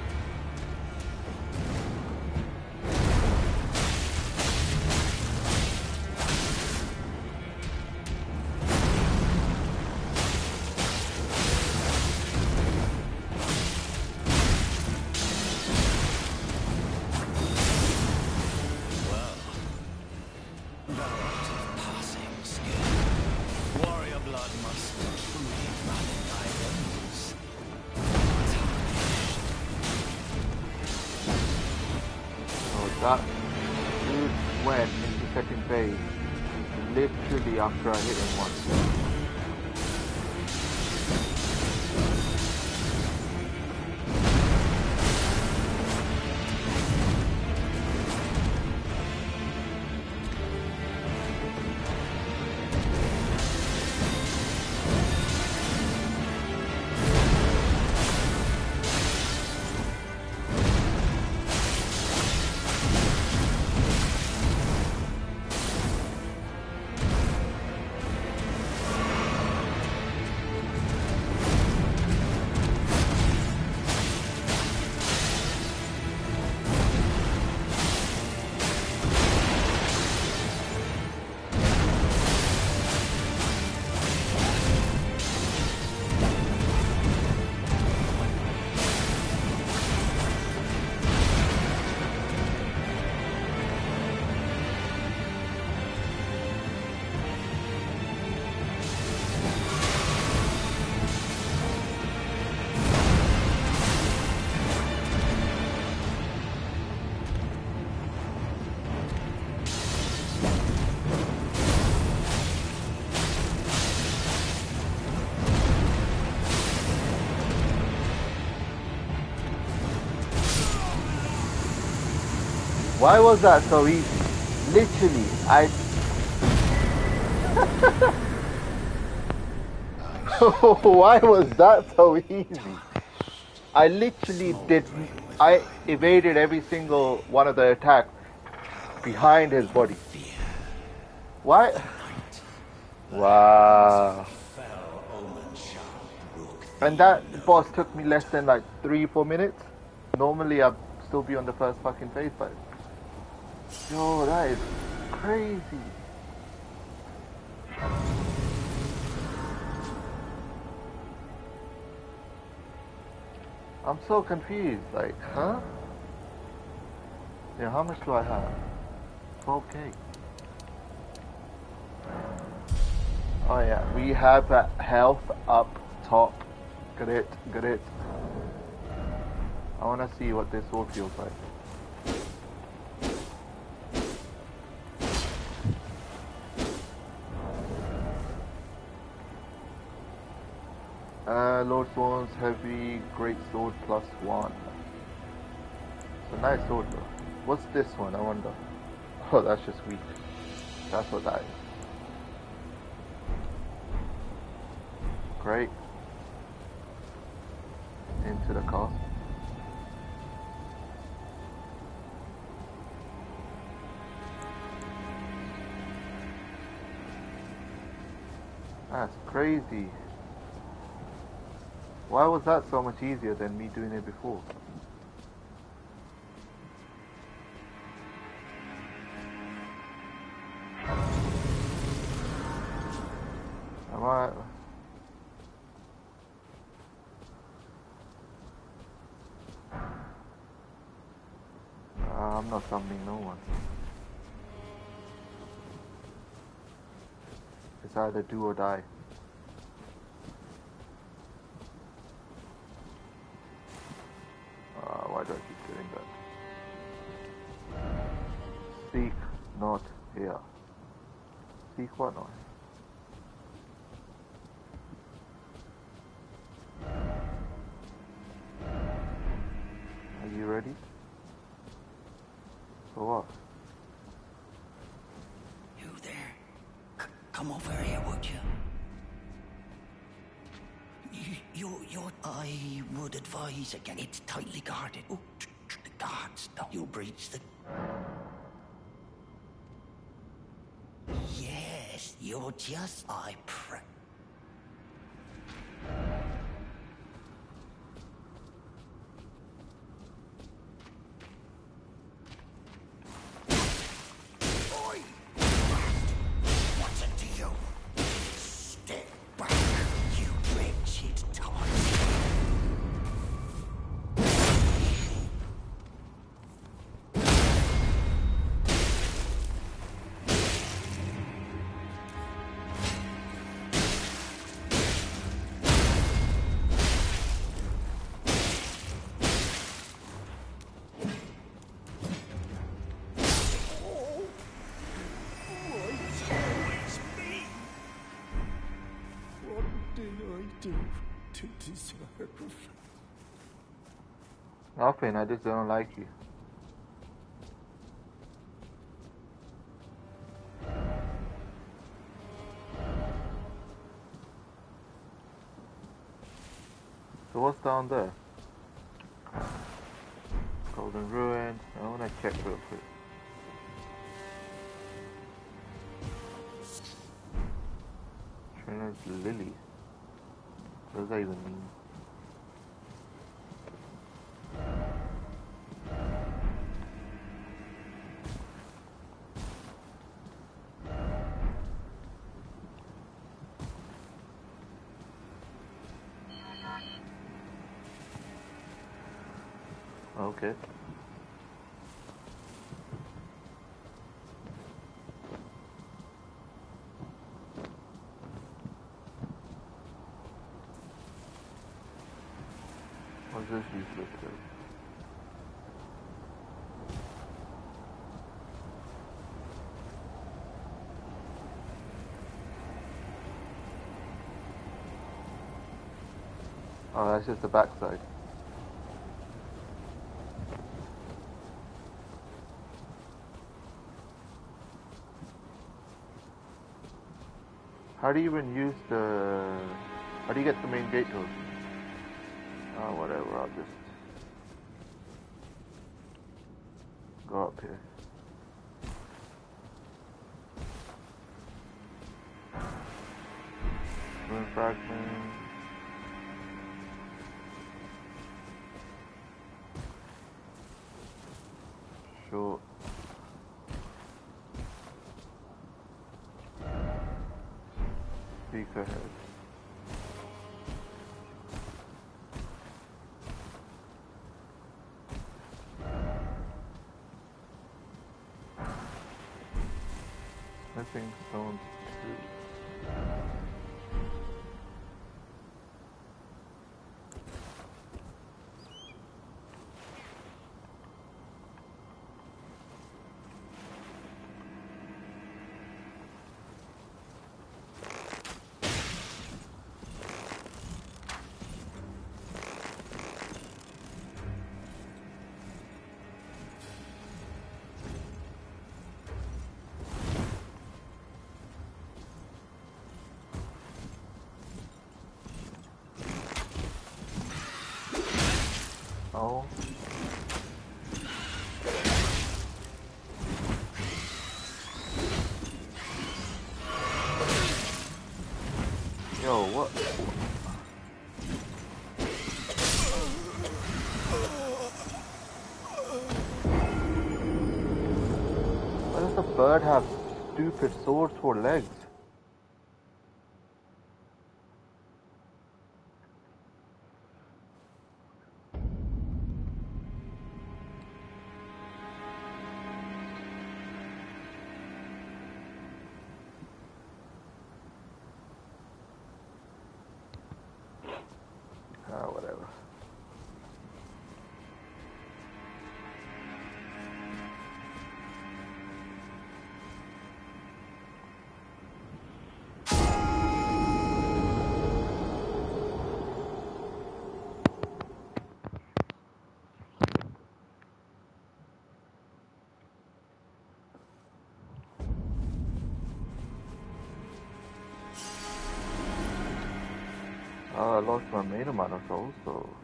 Why was that so easy? Literally, I. (laughs) Why was that so easy? I literally did. I evaded every single one of the attacks behind his body. Why? Wow. And that boss took me less than like three, four minutes. Normally I'd still be on the first fucking phase, but Yo, that is crazy. I'm so confused. Like, huh? Yeah, how much do I have? 12k. Oh yeah, we have a health up top. Got it. I wanna see what this all feels like. Uh, Lordsworn's heavy great sword plus one. It's a nice sword though. What's this one? I wonder. Oh, that's just weak. That's what that is. Great. Into the car. That's crazy. Why was that so much easier than me doing it before? Am I... Uh, I'm not summoning no one. It's either do or die. Again. It's tightly guarded. Oh, tr- the guards, don't you breach the... Yes, you're just... I Nothing, I just don't like you. So what's down there? Golden Rune. I wanna check real quick. Trina's Lily. Does even? Okay. What's this useless thing? Oh, that's just the backside. How do you even use the... How do you get the main gate code? Oh, ah, whatever, I'll just... Go up here. Oh. Yo, what? Why does the bird have stupid swords for legs? Lost my main amount of souls, so...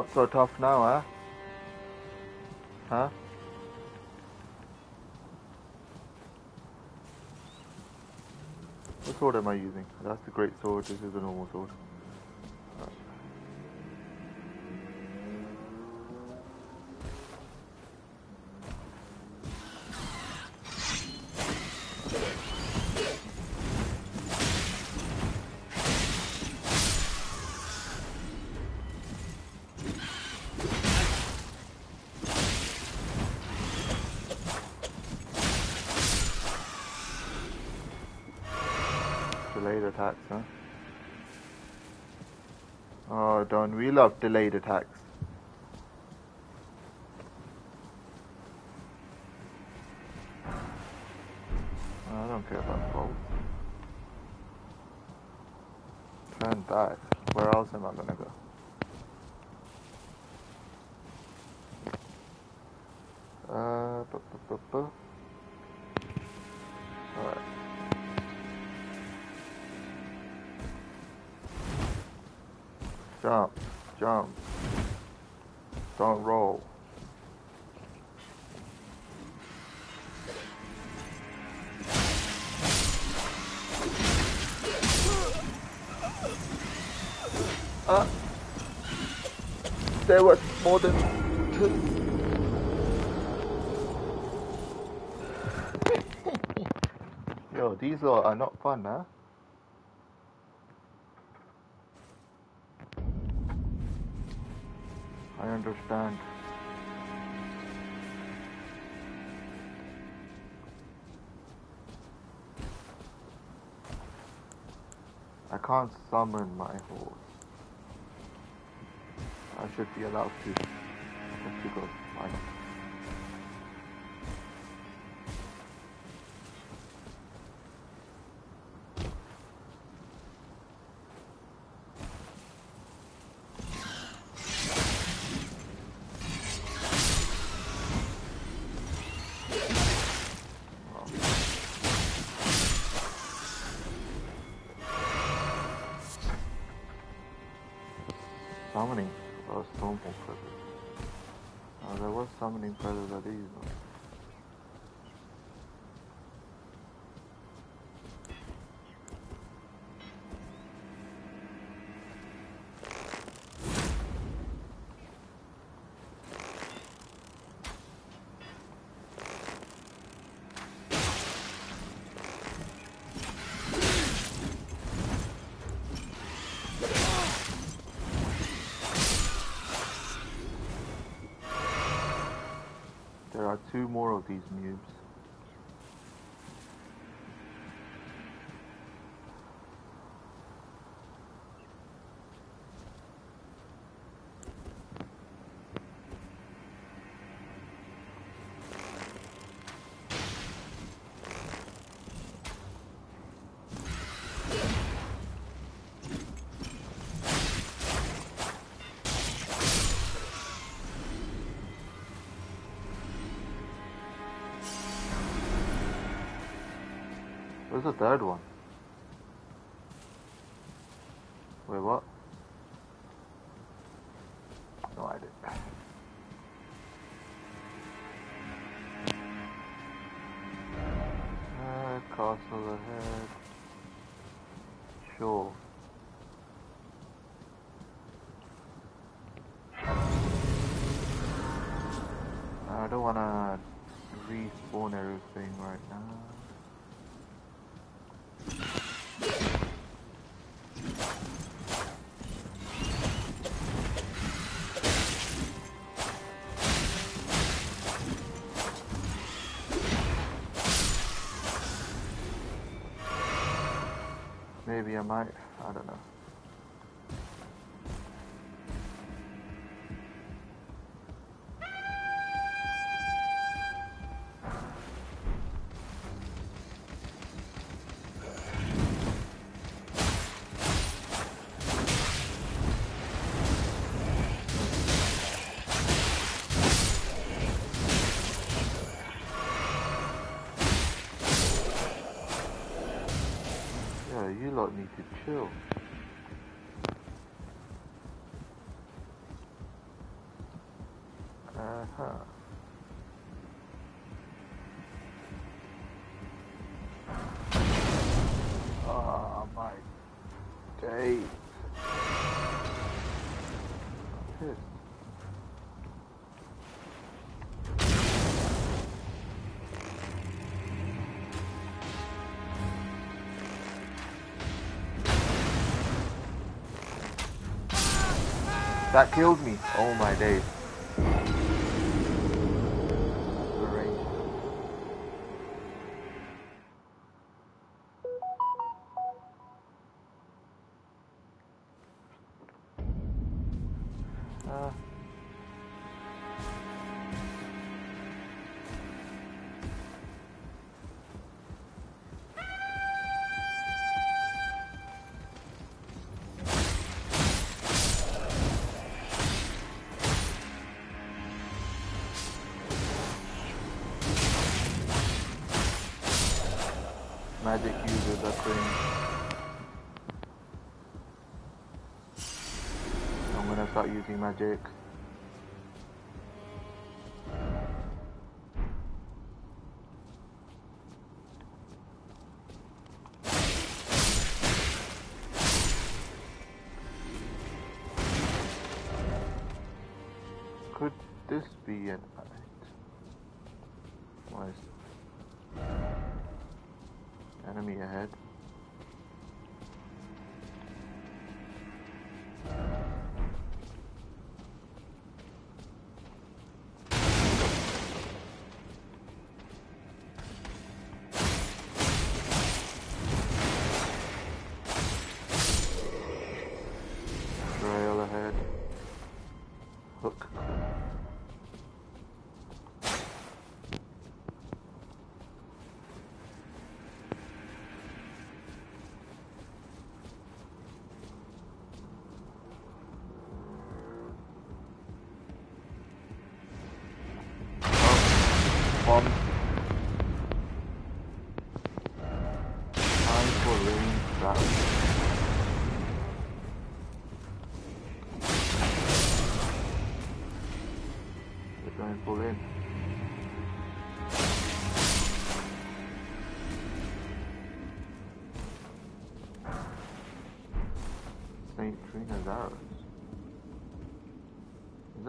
Not so tough now, huh? Huh? What sword am I using? That's the great sword, this is a normal sword. Love delayed attacks? More than two. Yo, these are, are not fun, huh? I understand. I can't summon my horse. Should be allowed to. Because I two more of these third one? Wait, what? No idea. Uh, castle ahead. Sure. I don't wanna respawn everything right now. Might. I don't know. Need That killed me. Oh my days. Magic.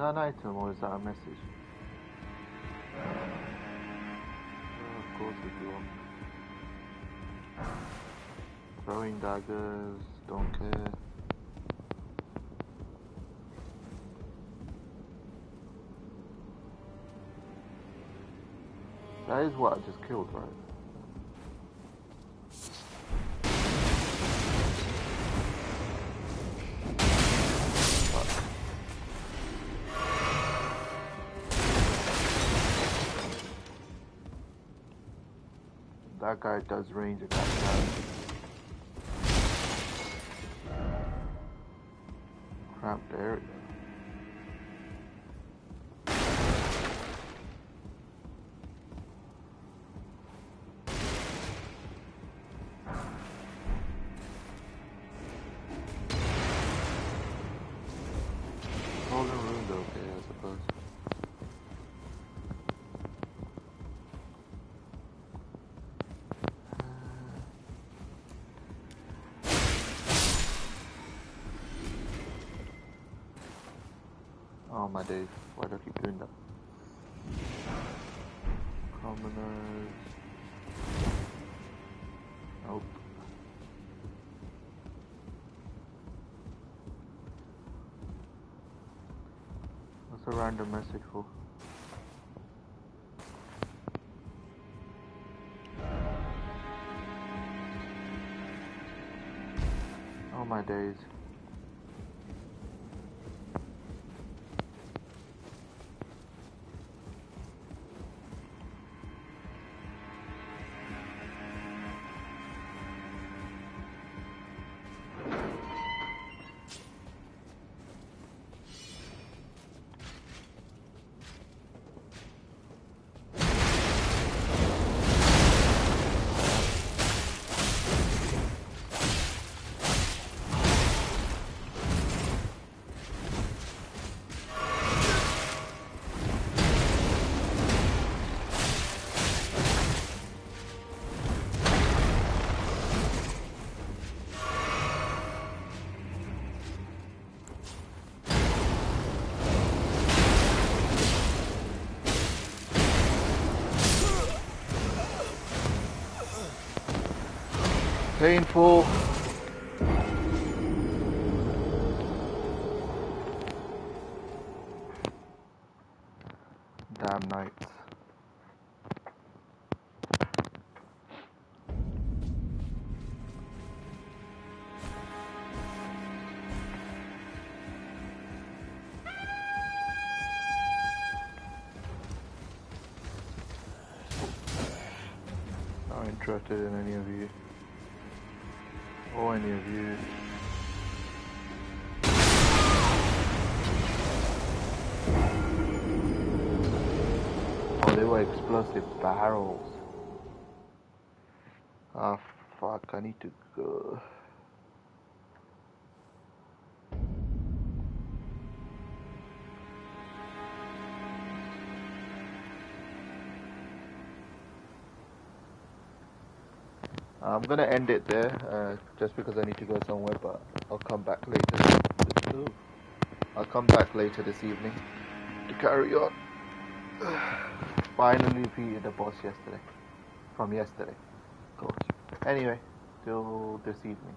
That an item or is that a message? Oh, of course it's locked. Throwing daggers, don't care. That is what I just killed, right? That guy does range attack What's a message for? Oh my days. Painful. Explosive barrels. Ah, fuck, I need to go. I'm gonna end it there, uh, just because I need to go somewhere, but I'll come back later. Ooh. I'll come back later this evening to carry on. Finally defeated the boss yesterday. From yesterday. Course. Anyway, till this evening.